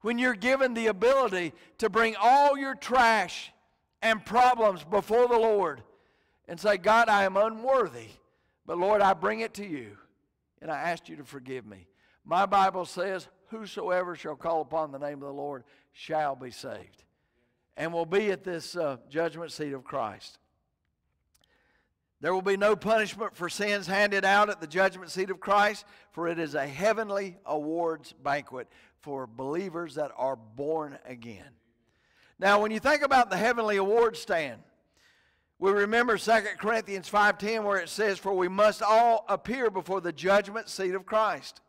when you're given the ability to bring all your trash and problems before the Lord and say, God, I am unworthy, but Lord, I bring it to you and I ask you to forgive me? My Bible says, Whosoever shall call upon the name of the Lord shall be saved. And will be at this uh, judgment seat of Christ. There will be no punishment for sins handed out at the judgment seat of Christ, for it is a heavenly awards banquet for believers that are born again. Now, when you think about the heavenly award stand, we remember 2 Corinthians 5:10 where it says for we must all appear before the judgment seat of Christ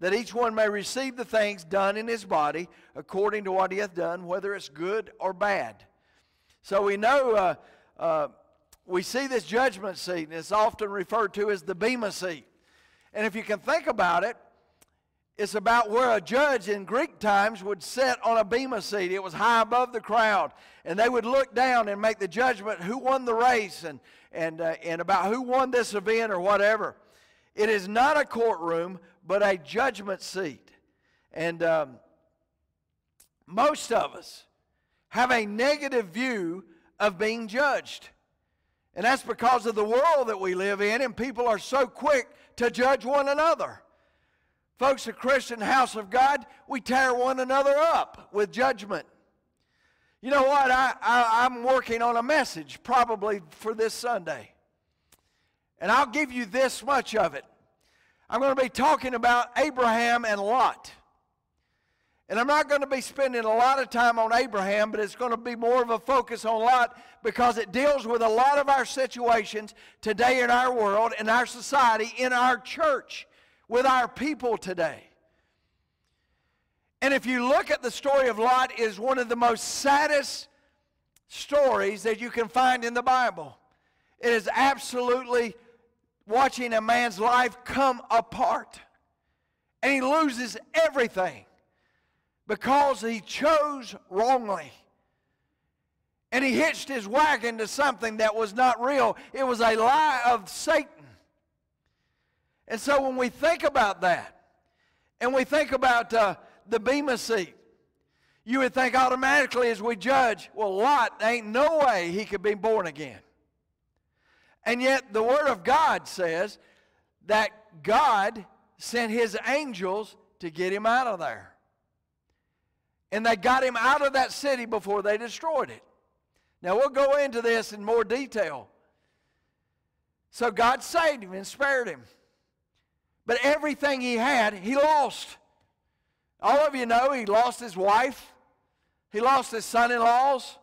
that each one may receive the things done in his body according to what he hath done, whether it's good or bad. So we know uh, uh, we see this judgment seat, and it's often referred to as the Bema seat. And if you can think about it, it's about where a judge in Greek times would sit on a bema seat. It was high above the crowd, and they would look down and make the judgment who won the race and, and, uh, and about who won this event or whatever. It is not a courtroom, but a judgment seat. And um, most of us have a negative view of being judged. And that's because of the world that we live in, and people are so quick to judge one another. Folks, the Christian house of God, we tear one another up with judgment. You know what? I, I, am working on a message probably for this Sunday. And I'll give you this much of it. I'm going to be talking about Abraham and Lot. And I'm not going to be spending a lot of time on Abraham, but it's going to be more of a focus on Lot because it deals with a lot of our situations today in our world, in our society, in our church, with our people today. And if you look at the story of Lot, is one of the most saddest stories that you can find in the Bible. It is absolutely watching a man's life come apart. And he loses everything because he chose wrongly. And he hitched his wagon to something that was not real. It was a lie of Satan. And so when we think about that, and we think about uh, the Bema seat, you would think automatically as we judge, well, Lot, ain't no way he could be born again. And yet the Word of God says that God sent his angels to get him out of there. And they got him out of that city before they destroyed it. Now, we'll go into this in more detail. So, God saved him and spared him. But everything he had, he lost. All of you know he lost his wife, he lost his son in laws.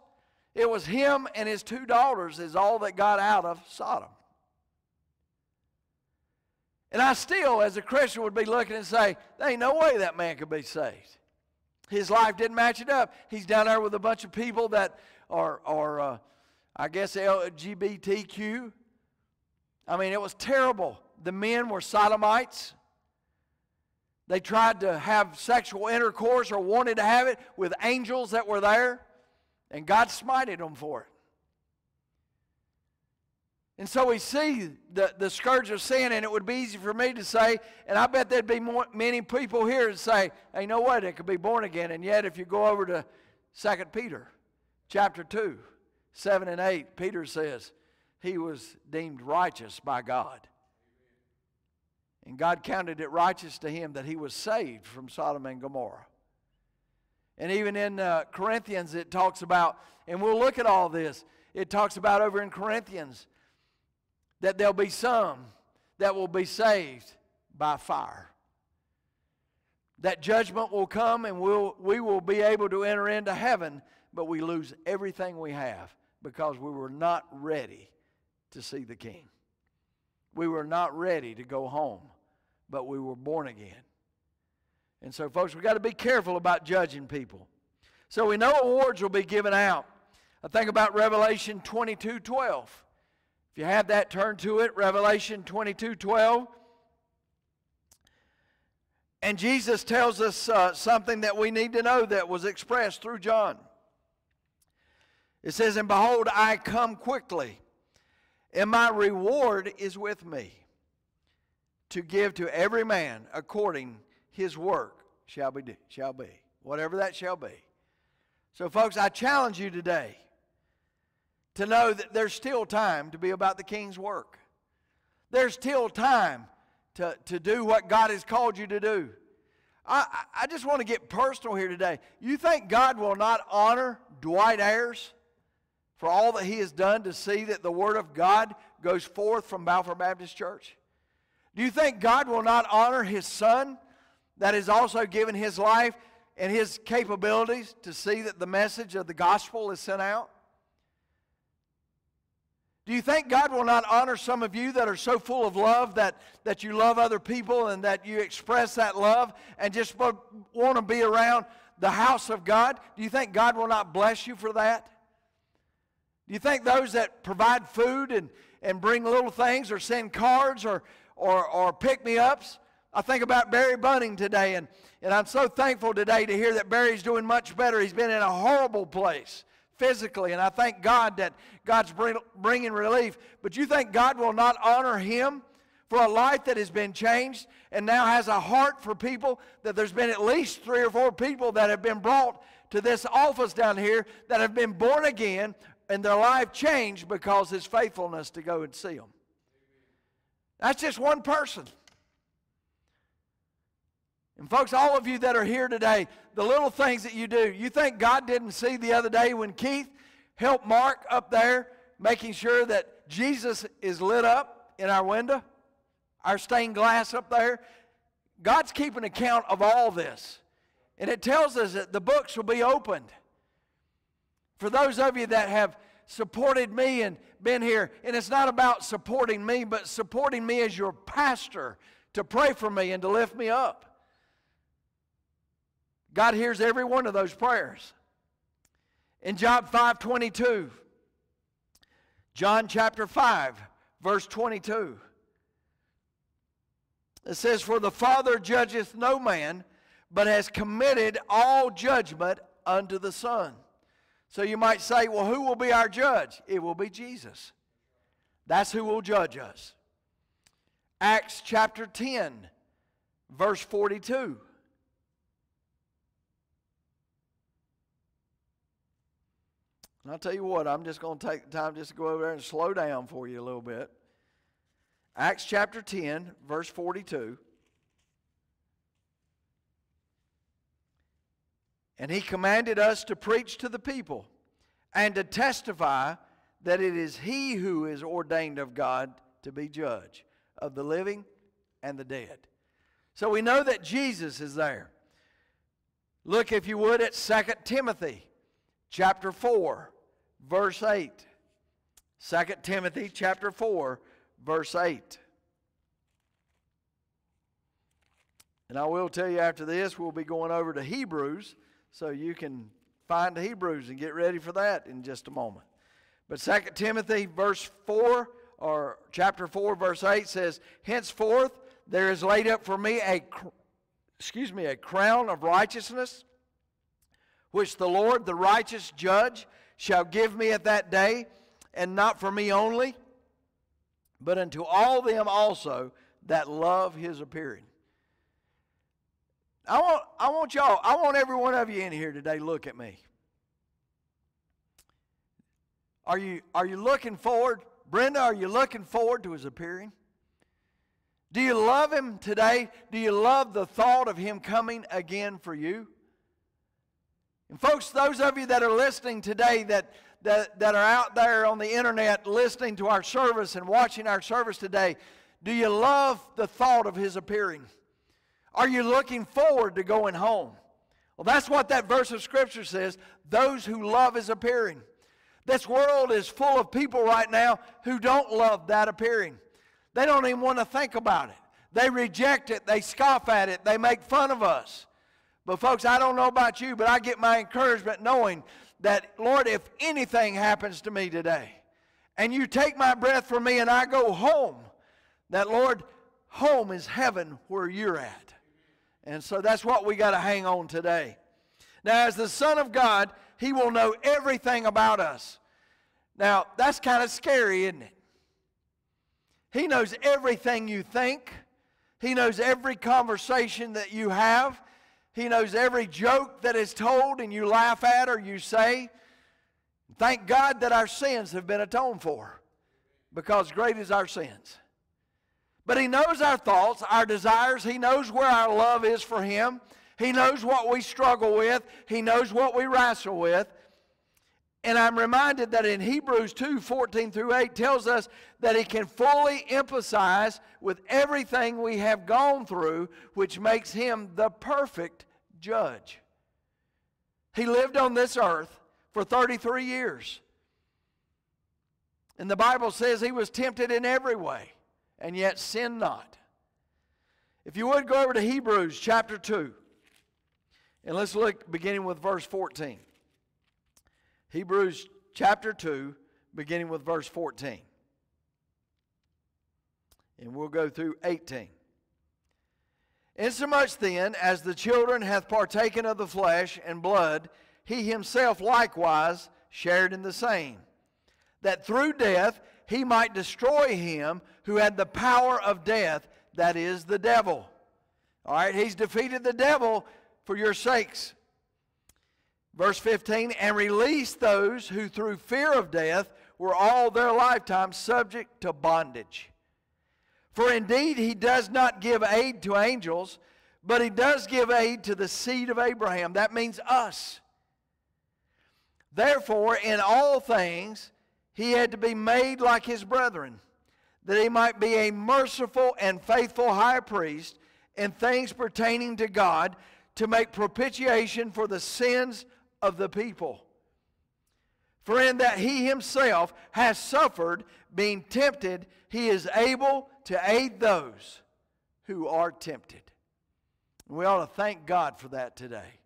It was him and his two daughters, is all that got out of Sodom. And I still, as a Christian, would be looking and say, there ain't no way that man could be saved. His life didn't match it up. He's down there with a bunch of people that are, are uh, I guess, LGBTQ. I mean, it was terrible. The men were sodomites. They tried to have sexual intercourse or wanted to have it with angels that were there, and God smited them for it. And so we see the, the scourge of sin, and it would be easy for me to say, and I bet there'd be more, many people here to say, hey, you know what? It could be born again. And yet, if you go over to 2 Peter chapter 2, 7 and 8, Peter says, he was deemed righteous by God. And God counted it righteous to him that he was saved from Sodom and Gomorrah. And even in uh, Corinthians, it talks about, and we'll look at all this, it talks about over in Corinthians that there'll be some that will be saved by fire. That judgment will come and we'll, we will be able to enter into heaven, but we lose everything we have because we were not ready to see the King. We were not ready to go home, but we were born again. And so, folks, we've got to be careful about judging people. So we know awards will be given out. I think about Revelation 22 12. If you have that, turn to it, Revelation 22 12. And Jesus tells us uh, something that we need to know that was expressed through John. It says, And behold, I come quickly, and my reward is with me to give to every man according his work shall be, shall be, whatever that shall be. So, folks, I challenge you today to know that there's still time to be about the king's work. There's still time to, to do what God has called you to do. I, I just want to get personal here today. You think God will not honor Dwight Ayers for all that he has done to see that the Word of God goes forth from Balfour Baptist Church? Do you think God will not honor his son that has also given his life and his capabilities to see that the message of the gospel is sent out? Do you think God will not honor some of you that are so full of love that, that you love other people and that you express that love and just want to be around the house of God? Do you think God will not bless you for that? Do you think those that provide food and, and bring little things or send cards or, or, or pick me ups? I think about Barry Bunning today, and, and I'm so thankful today to hear that Barry's doing much better. He's been in a horrible place physically, and I thank God that God's bring, bringing relief. But you think God will not honor him for a life that has been changed and now has a heart for people? That there's been at least three or four people that have been brought to this office down here that have been born again and their life changed because his faithfulness to go and see them. That's just one person. And, folks, all of you that are here today, the little things that you do, you think God didn't see the other day when Keith helped Mark up there, making sure that Jesus is lit up in our window, our stained glass up there? God's keeping account of all this. And it tells us that the books will be opened. For those of you that have supported me and been here, and it's not about supporting me, but supporting me as your pastor to pray for me and to lift me up. God hears every one of those prayers. In John 5 22, John chapter 5, verse 22, it says, For the Father judgeth no man, but has committed all judgment unto the Son. So you might say, well, who will be our judge? It will be Jesus. That's who will judge us. Acts chapter 10, verse 42. And I'll tell you what, I'm just going to take the time just to go over there and slow down for you a little bit. Acts chapter 10, verse 42. And he commanded us to preach to the people and to testify that it is he who is ordained of God to be judge of the living and the dead. So we know that Jesus is there. Look, if you would, at 2 Timothy chapter 4, verse 8. 2 Timothy chapter 4, verse 8. And I will tell you after this, we'll be going over to Hebrews so you can find Hebrews and get ready for that in just a moment. But 2 Timothy verse 4 or chapter 4 verse 8 says, "Henceforth there is laid up for me a excuse me, a crown of righteousness which the Lord the righteous judge shall give me at that day, and not for me only, but unto all them also that love his appearing." I want, I want y'all, I want every one of you in here today look at me. Are you, are you looking forward? Brenda, are you looking forward to his appearing? Do you love him today? Do you love the thought of him coming again for you? And folks, those of you that are listening today that, that, that are out there on the internet listening to our service and watching our service today, do you love the thought of his appearing? Are you looking forward to going home? Well, that's what that verse of Scripture says. Those who love is appearing. This world is full of people right now who don't love that appearing. They don't even want to think about it. They reject it. They scoff at it. They make fun of us. But, folks, I don't know about you, but I get my encouragement knowing that, Lord, if anything happens to me today and you take my breath from me and I go home, that, Lord, home is heaven where you're at. And so that's what we got to hang on today. Now, as the Son of God, He will know everything about us. Now, that's kind of scary, isn't it? He knows everything you think, He knows every conversation that you have, He knows every joke that is told and you laugh at or you say. Thank God that our sins have been atoned for because great is our sins. But He knows our thoughts, our desires. He knows where our love is for Him. He knows what we struggle with. He knows what we wrestle with. And I'm reminded that in Hebrews 2 14 through 8 tells us that He can fully emphasize with everything we have gone through, which makes Him the perfect judge. He lived on this earth for 33 years. And the Bible says He was tempted in every way and yet sin not. If you would go over to Hebrews chapter 2, and let's look beginning with verse 14. Hebrews chapter 2, beginning with verse 14. And we'll go through 18. Insomuch then, as the children hath partaken of the flesh and blood, he himself likewise shared in the same, that through death he might destroy him who had the power of death, that is, the devil. All right, he's defeated the devil for your sakes. Verse 15, and release those who through fear of death were all their lifetime subject to bondage. For indeed he does not give aid to angels, but he does give aid to the seed of Abraham. That means us. Therefore, in all things, he had to be made like his brethren, that he might be a merciful and faithful high priest in things pertaining to God to make propitiation for the sins of the people. For in that he himself has suffered, being tempted, he is able to aid those who are tempted. We ought to thank God for that today.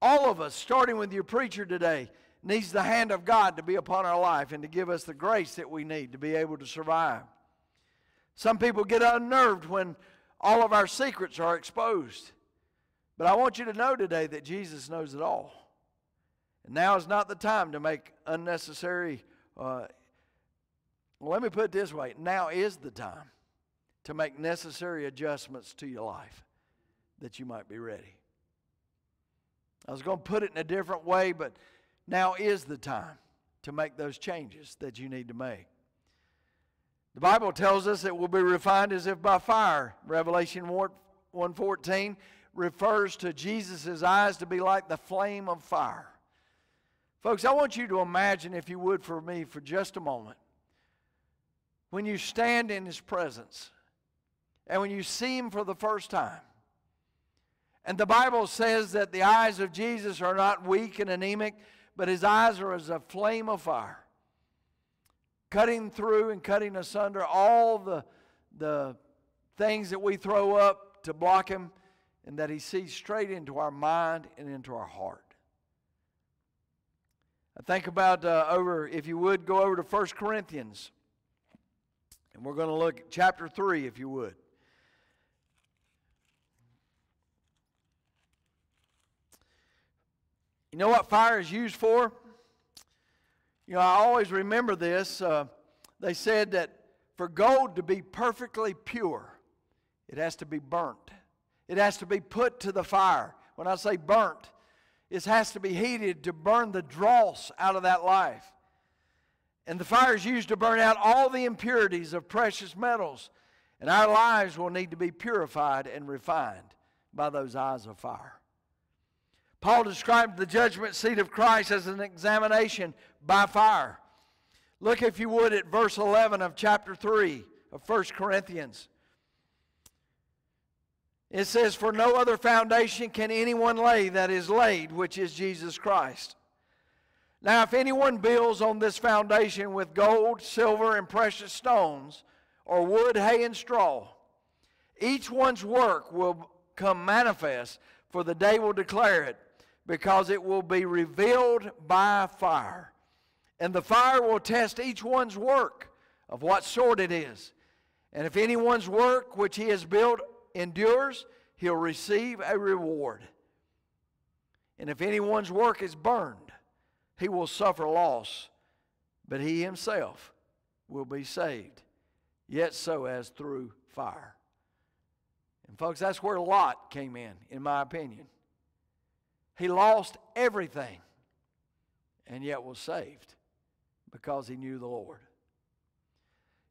All of us, starting with your preacher today, needs the hand of God to be upon our life and to give us the grace that we need to be able to survive. Some people get unnerved when all of our secrets are exposed. But I want you to know today that Jesus knows it all. And now is not the time to make unnecessary. Uh, let me put it this way now is the time to make necessary adjustments to your life that you might be ready. I was going to put it in a different way, but now is the time to make those changes that you need to make. The Bible tells us it will be refined as if by fire. Revelation 1:14 refers to Jesus' eyes to be like the flame of fire. Folks, I want you to imagine, if you would, for me, for just a moment, when you stand in His presence and when you see Him for the first time. And the Bible says that the eyes of Jesus are not weak and anemic, but his eyes are as a flame of fire, cutting through and cutting asunder all the, the things that we throw up to block him, and that he sees straight into our mind and into our heart. I think about uh, over, if you would, go over to 1 Corinthians. And we're going to look at chapter 3, if you would. You know what fire is used for? You know, I always remember this. Uh, they said that for gold to be perfectly pure, it has to be burnt. It has to be put to the fire. When I say burnt, it has to be heated to burn the dross out of that life. And the fire is used to burn out all the impurities of precious metals. And our lives will need to be purified and refined by those eyes of fire. Paul described the judgment seat of Christ as an examination by fire. Look, if you would, at verse 11 of chapter 3 of 1 Corinthians. It says, For no other foundation can anyone lay that is laid, which is Jesus Christ. Now, if anyone builds on this foundation with gold, silver, and precious stones, or wood, hay, and straw, each one's work will come manifest, for the day will declare it because it will be revealed by fire. And the fire will test each one's work of what sort it is. And if anyone's work which he has built endures, he'll receive a reward. And if anyone's work is burned, he will suffer loss, but he himself will be saved, yet so as through fire. And folks, that's where Lot came in, in my opinion. He lost everything and yet was saved because he knew the Lord.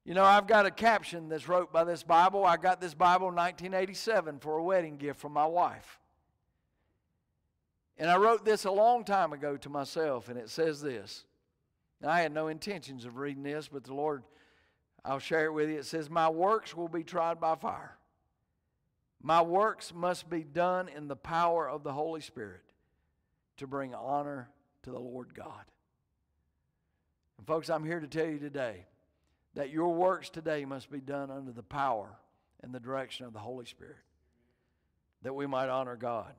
You know, I've got a caption that's wrote by this Bible. I got this Bible in 1987 for a wedding gift from my wife. And I wrote this a long time ago to myself, and it says this. I had no intentions of reading this, but the Lord, I'll share it with you. It says, My works will be tried by fire. My works must be done in the power of the Holy Spirit to bring honor to the Lord God. And, folks, I'm here to tell you today that your works today must be done under the power and the direction of the Holy Spirit, that we might honor God.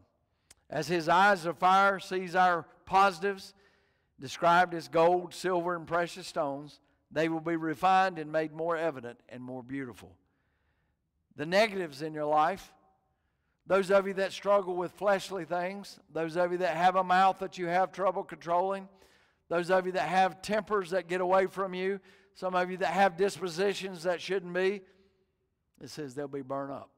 As His eyes of fire sees our positives, described as gold, silver, and precious stones, they will be refined and made more evident and more beautiful. The negatives in your life, those of you that struggle with fleshly things, those of you that have a mouth that you have trouble controlling, those of you that have tempers that get away from you, some of you that have dispositions that shouldn't be, it says they'll be burned up.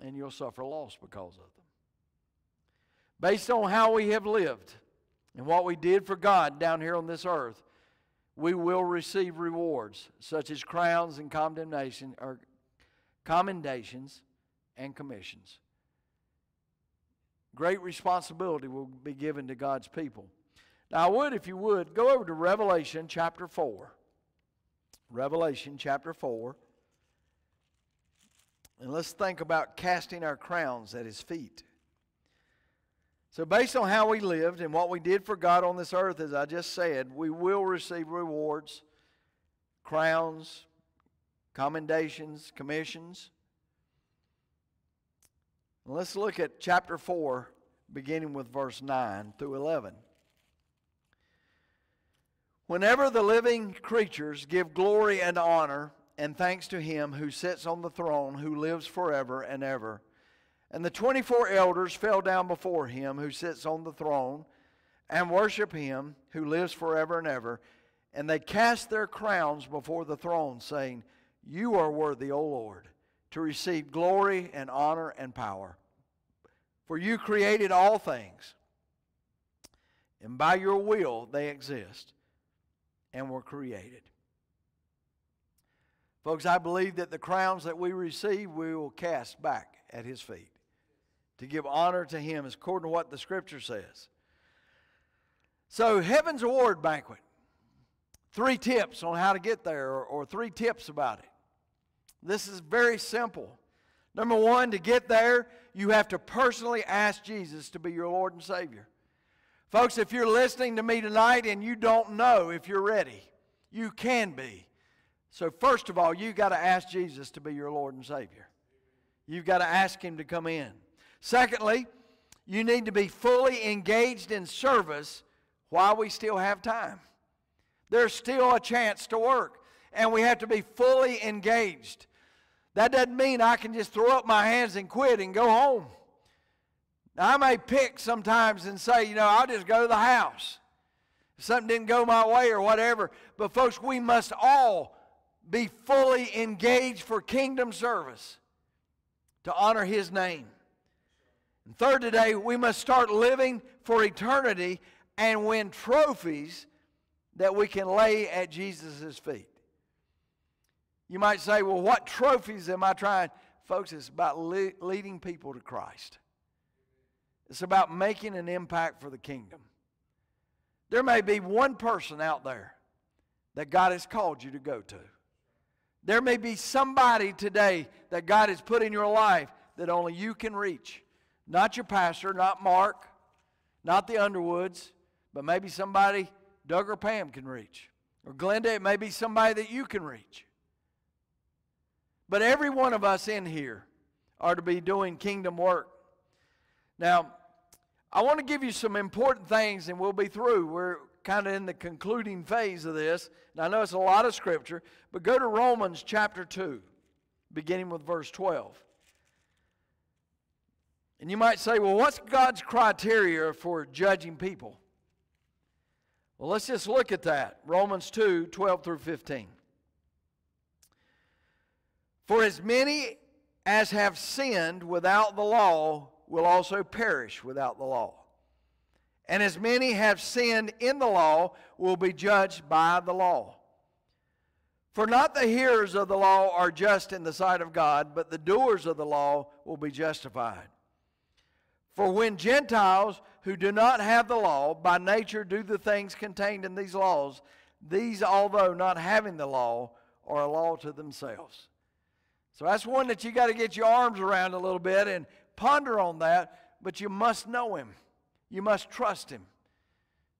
And you'll suffer loss because of them. Based on how we have lived and what we did for God down here on this earth, we will receive rewards such as crowns and condemnation or commendations and commissions. Great responsibility will be given to God's people. Now, I would, if you would, go over to Revelation chapter 4. Revelation chapter 4. And let's think about casting our crowns at his feet. So, based on how we lived and what we did for God on this earth, as I just said, we will receive rewards, crowns, commendations, commissions. Let's look at chapter 4, beginning with verse 9 through 11. Whenever the living creatures give glory and honor and thanks to him who sits on the throne, who lives forever and ever, and the 24 elders fell down before him who sits on the throne and worship him who lives forever and ever, and they cast their crowns before the throne, saying, You are worthy, O Lord to receive glory and honor and power. For you created all things, and by your will they exist and were created. Folks, I believe that the crowns that we receive we will cast back at his feet to give honor to him, as according to what the scripture says. So, heaven's award banquet. Three tips on how to get there, or, or three tips about it. This is very simple. Number one, to get there, you have to personally ask Jesus to be your Lord and Savior. Folks, if you're listening to me tonight and you don't know if you're ready, you can be. So, first of all, you've got to ask Jesus to be your Lord and Savior. You've got to ask Him to come in. Secondly, you need to be fully engaged in service while we still have time. There's still a chance to work, and we have to be fully engaged. That doesn't mean I can just throw up my hands and quit and go home. Now, I may pick sometimes and say, you know, I'll just go to the house. If something didn't go my way or whatever. But, folks, we must all be fully engaged for kingdom service to honor His name. And third, today, we must start living for eternity and win trophies that we can lay at Jesus' feet. You might say, well, what trophies am I trying? Folks, it's about le- leading people to Christ. It's about making an impact for the kingdom. There may be one person out there that God has called you to go to. There may be somebody today that God has put in your life that only you can reach. Not your pastor, not Mark, not the Underwoods, but maybe somebody Doug or Pam can reach. Or Glenda, it may be somebody that you can reach. But every one of us in here are to be doing kingdom work. Now, I want to give you some important things, and we'll be through. We're kind of in the concluding phase of this. And I know it's a lot of scripture, but go to Romans chapter 2, beginning with verse 12. And you might say, well, what's God's criteria for judging people? Well, let's just look at that. Romans 2 12 through 15. For as many as have sinned without the law will also perish without the law. And as many have sinned in the law will be judged by the law. For not the hearers of the law are just in the sight of God, but the doers of the law will be justified. For when Gentiles who do not have the law by nature do the things contained in these laws, these, although not having the law, are a law to themselves so that's one that you got to get your arms around a little bit and ponder on that, but you must know Him. You must trust Him.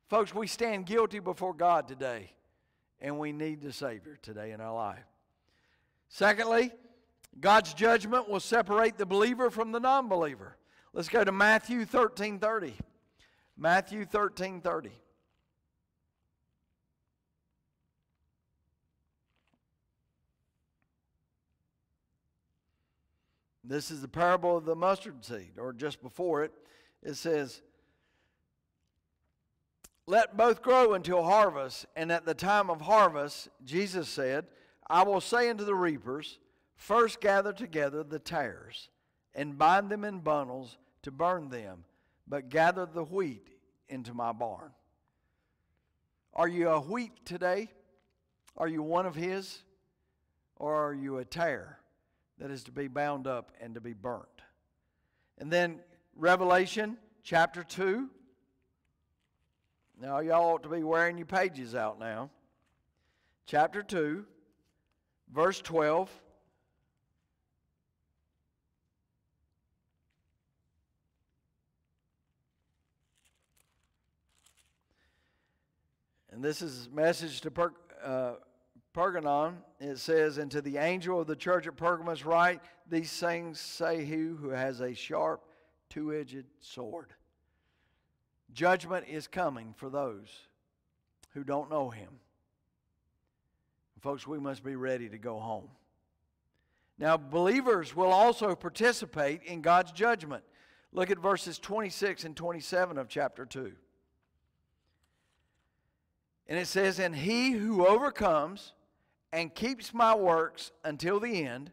Folks, we stand guilty before God today, and we need the Savior today in our life. Secondly, God's judgment will separate the believer from the non believer. Let's go to Matthew 13 30. Matthew 13 30. This is the parable of the mustard seed, or just before it. It says, Let both grow until harvest, and at the time of harvest, Jesus said, I will say unto the reapers, First gather together the tares, and bind them in bundles to burn them, but gather the wheat into my barn. Are you a wheat today? Are you one of his? Or are you a tare? That is to be bound up and to be burnt. And then Revelation chapter 2. Now, y'all ought to be wearing your pages out now. Chapter 2, verse 12. And this is message to per, uh, Pergamon, it says, And to the angel of the church at Pergamos write, These things say he who has a sharp, two edged sword. Judgment is coming for those who don't know him. Folks, we must be ready to go home. Now, believers will also participate in God's judgment. Look at verses 26 and 27 of chapter 2. And it says, And he who overcomes and keeps my works until the end,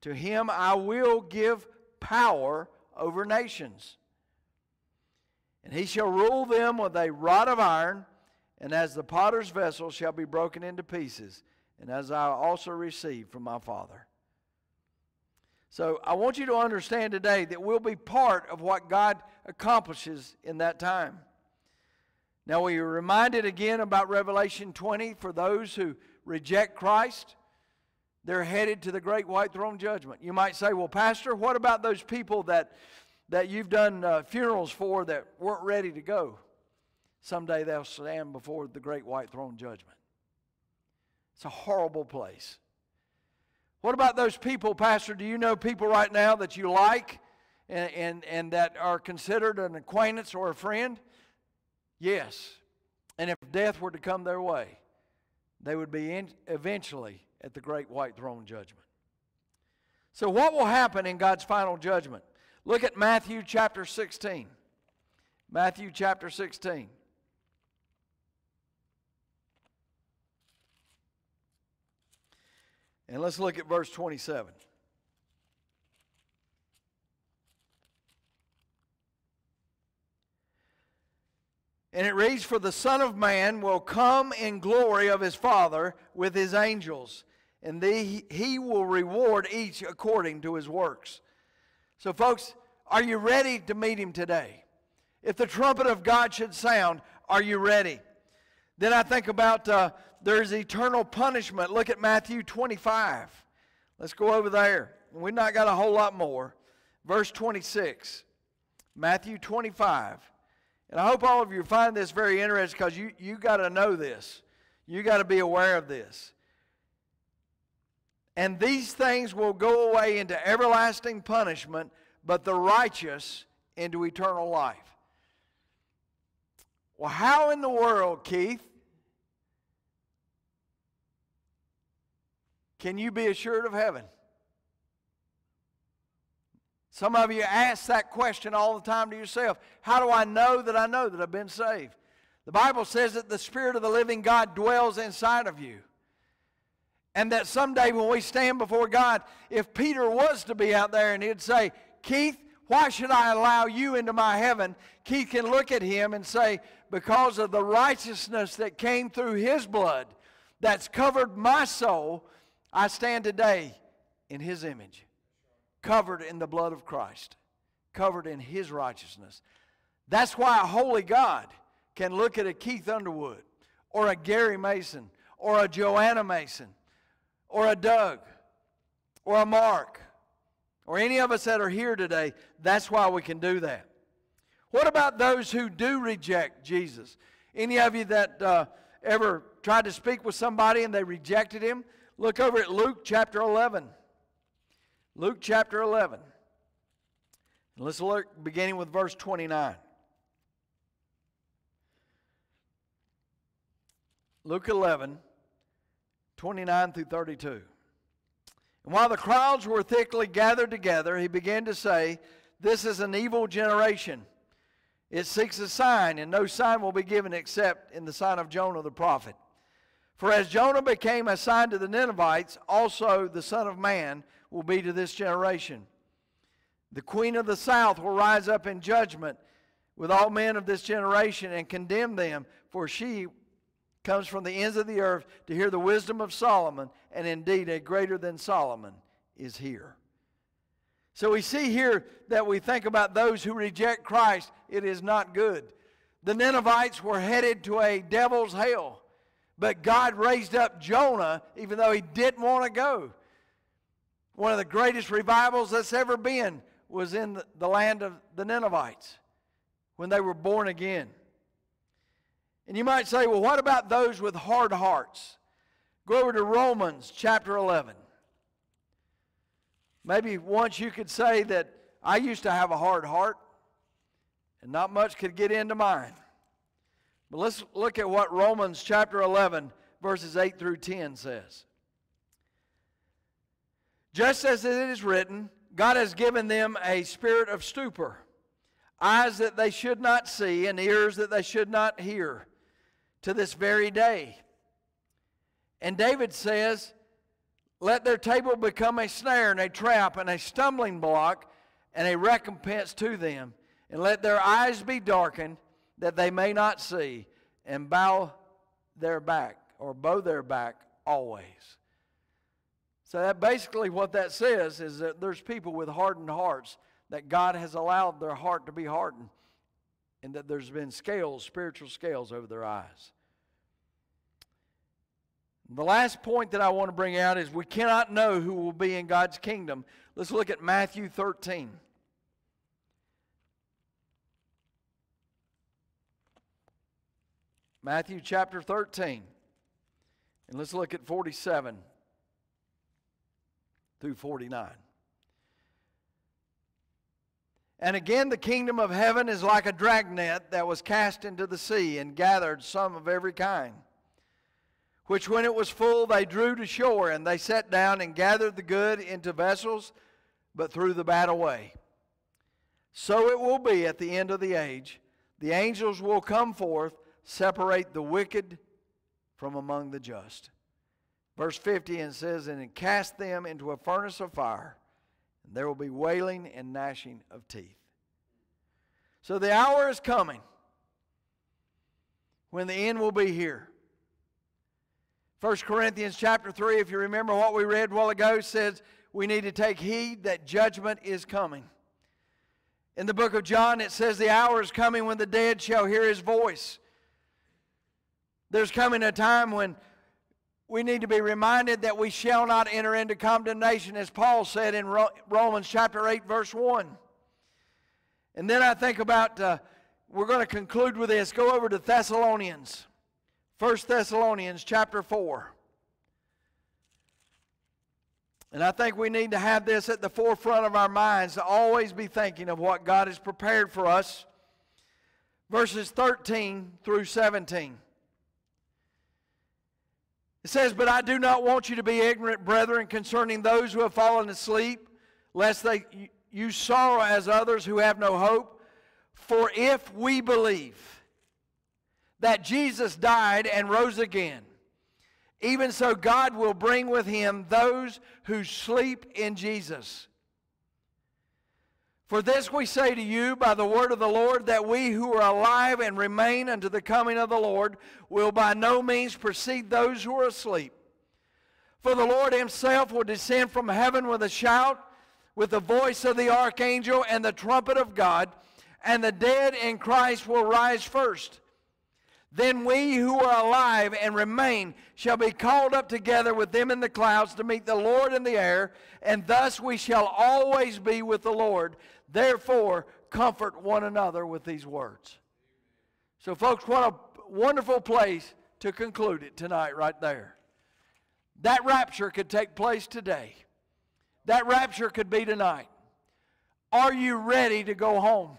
to him I will give power over nations. And he shall rule them with a rod of iron, and as the potter's vessel shall be broken into pieces, and as I also received from my Father. So I want you to understand today that we'll be part of what God accomplishes in that time. Now, we are reminded again about Revelation 20 for those who reject Christ, they're headed to the great white throne judgment. You might say, well, Pastor, what about those people that, that you've done uh, funerals for that weren't ready to go? Someday they'll stand before the great white throne judgment. It's a horrible place. What about those people, Pastor? Do you know people right now that you like and, and, and that are considered an acquaintance or a friend? Yes. And if death were to come their way, they would be in, eventually at the great white throne judgment. So, what will happen in God's final judgment? Look at Matthew chapter 16. Matthew chapter 16. And let's look at verse 27. And it reads, For the Son of Man will come in glory of his Father with his angels, and the, he will reward each according to his works. So, folks, are you ready to meet him today? If the trumpet of God should sound, are you ready? Then I think about uh, there's eternal punishment. Look at Matthew 25. Let's go over there. We've not got a whole lot more. Verse 26. Matthew 25. And I hope all of you find this very interesting because you, you got to know this. You got to be aware of this. And these things will go away into everlasting punishment, but the righteous into eternal life. Well, how in the world, Keith, can you be assured of heaven? Some of you ask that question all the time to yourself How do I know that I know that I've been saved? The Bible says that the Spirit of the living God dwells inside of you. And that someday when we stand before God, if Peter was to be out there and he'd say, Keith, why should I allow you into my heaven? Keith can look at him and say, Because of the righteousness that came through his blood that's covered my soul, I stand today in his image covered in the blood of Christ, covered in his righteousness. That's why a holy God can look at a Keith Underwood or a Gary Mason or a Joanna Mason or a Doug or a Mark or any of us that are here today. That's why we can do that. What about those who do reject Jesus? Any of you that uh, ever tried to speak with somebody and they rejected him? Look over at Luke chapter 11. Luke chapter 11. And let's look beginning with verse 29. Luke 11, 29 through 32. And while the crowds were thickly gathered together, he began to say, This is an evil generation. It seeks a sign, and no sign will be given except in the sign of Jonah the prophet. For as Jonah became a sign to the Ninevites, also the Son of Man will be to this generation. The queen of the south will rise up in judgment with all men of this generation and condemn them, for she comes from the ends of the earth to hear the wisdom of Solomon, and indeed a greater than Solomon is here. So we see here that we think about those who reject Christ, it is not good. The Ninevites were headed to a devil's hell, but God raised up Jonah even though he didn't want to go. One of the greatest revivals that's ever been was in the land of the Ninevites when they were born again. And you might say, well, what about those with hard hearts? Go over to Romans chapter 11. Maybe once you could say that I used to have a hard heart and not much could get into mine. But let's look at what Romans chapter 11, verses 8 through 10 says. Just as it is written, God has given them a spirit of stupor, eyes that they should not see, and ears that they should not hear to this very day. And David says, Let their table become a snare and a trap and a stumbling block and a recompense to them. And let their eyes be darkened that they may not see and bow their back or bow their back always. So that basically what that says is that there's people with hardened hearts that God has allowed their heart to be hardened and that there's been scales, spiritual scales over their eyes. The last point that I want to bring out is we cannot know who will be in God's kingdom. Let's look at Matthew 13. Matthew chapter 13. And let's look at 47 through 49. And again, the kingdom of heaven is like a dragnet that was cast into the sea and gathered some of every kind. Which, when it was full, they drew to shore, and they sat down and gathered the good into vessels, but threw the bad away. So it will be at the end of the age. The angels will come forth, separate the wicked from among the just. Verse 50 and says, And cast them into a furnace of fire and there will be wailing and gnashing of teeth. So the hour is coming when the end will be here. 1 Corinthians chapter 3, if you remember what we read a while ago, says we need to take heed that judgment is coming. In the book of John, it says the hour is coming when the dead shall hear his voice. There's coming a time when we need to be reminded that we shall not enter into condemnation, as Paul said in Romans chapter 8, verse 1. And then I think about, uh, we're going to conclude with this. Go over to Thessalonians, 1 Thessalonians chapter 4. And I think we need to have this at the forefront of our minds to always be thinking of what God has prepared for us. Verses 13 through 17. It says, But I do not want you to be ignorant, brethren, concerning those who have fallen asleep, lest they you sorrow as others who have no hope. For if we believe that Jesus died and rose again, even so God will bring with him those who sleep in Jesus. For this we say to you by the word of the Lord, that we who are alive and remain unto the coming of the Lord will by no means precede those who are asleep. For the Lord himself will descend from heaven with a shout, with the voice of the archangel and the trumpet of God, and the dead in Christ will rise first. Then we who are alive and remain shall be called up together with them in the clouds to meet the Lord in the air, and thus we shall always be with the Lord. Therefore, comfort one another with these words. So, folks, what a wonderful place to conclude it tonight, right there. That rapture could take place today. That rapture could be tonight. Are you ready to go home?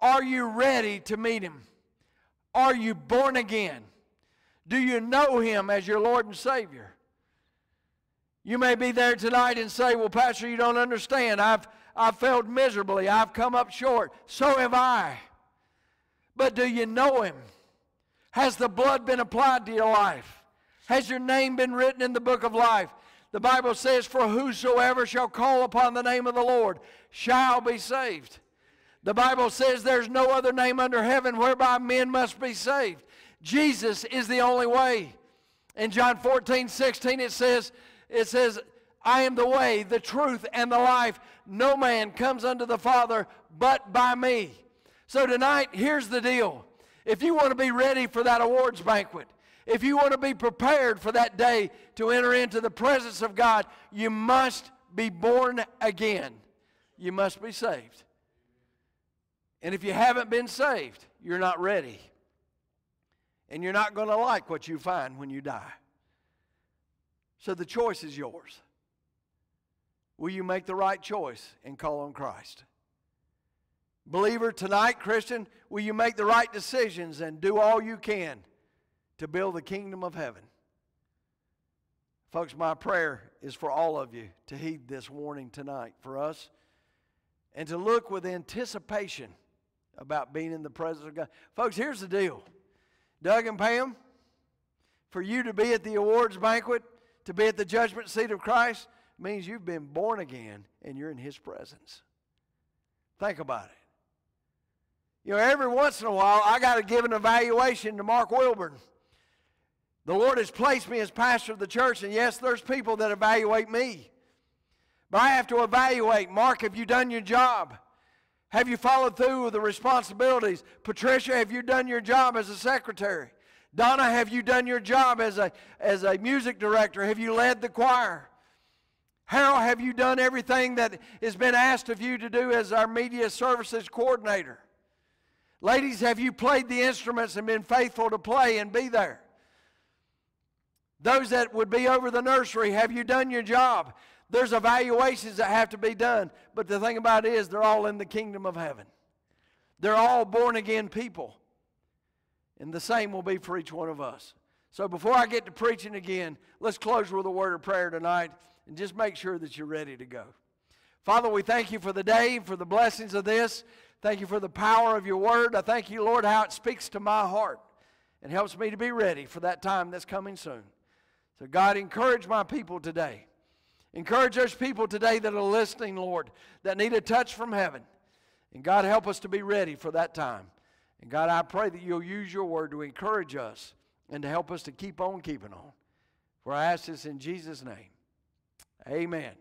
Are you ready to meet Him? Are you born again? Do you know Him as your Lord and Savior? You may be there tonight and say, Well, Pastor, you don't understand. I've, I've failed miserably. I've come up short. So have I. But do you know Him? Has the blood been applied to your life? Has your name been written in the book of life? The Bible says, For whosoever shall call upon the name of the Lord shall be saved. The Bible says there's no other name under heaven whereby men must be saved. Jesus is the only way. In John 14, 16, it says, it says, I am the way, the truth, and the life. No man comes unto the Father but by me. So tonight, here's the deal. If you want to be ready for that awards banquet, if you want to be prepared for that day to enter into the presence of God, you must be born again. You must be saved. And if you haven't been saved, you're not ready. And you're not going to like what you find when you die. So the choice is yours. Will you make the right choice and call on Christ? Believer, tonight, Christian, will you make the right decisions and do all you can to build the kingdom of heaven? Folks, my prayer is for all of you to heed this warning tonight for us and to look with anticipation about being in the presence of God. Folks, here's the deal Doug and Pam, for you to be at the awards banquet, to be at the judgment seat of Christ, means you've been born again and you're in His presence. Think about it. You know, every once in a while, I got to give an evaluation to Mark Wilburn. The Lord has placed me as pastor of the church, and yes, there's people that evaluate me. But I have to evaluate Mark, have you done your job? Have you followed through with the responsibilities? Patricia, have you done your job as a secretary? Donna, have you done your job as a, as a music director? Have you led the choir? Harold, have you done everything that has been asked of you to do as our media services coordinator? Ladies, have you played the instruments and been faithful to play and be there? Those that would be over the nursery, have you done your job? There's evaluations that have to be done, but the thing about it is they're all in the kingdom of heaven. They're all born again people. And the same will be for each one of us. So before I get to preaching again, let's close with a word of prayer tonight and just make sure that you're ready to go. Father, we thank you for the day, for the blessings of this. Thank you for the power of your word. I thank you, Lord, how it speaks to my heart and helps me to be ready for that time that's coming soon. So, God, encourage my people today. Encourage those people today that are listening, Lord, that need a touch from heaven. And God, help us to be ready for that time. And God, I pray that you'll use your word to encourage us and to help us to keep on keeping on. For I ask this in Jesus' name. Amen.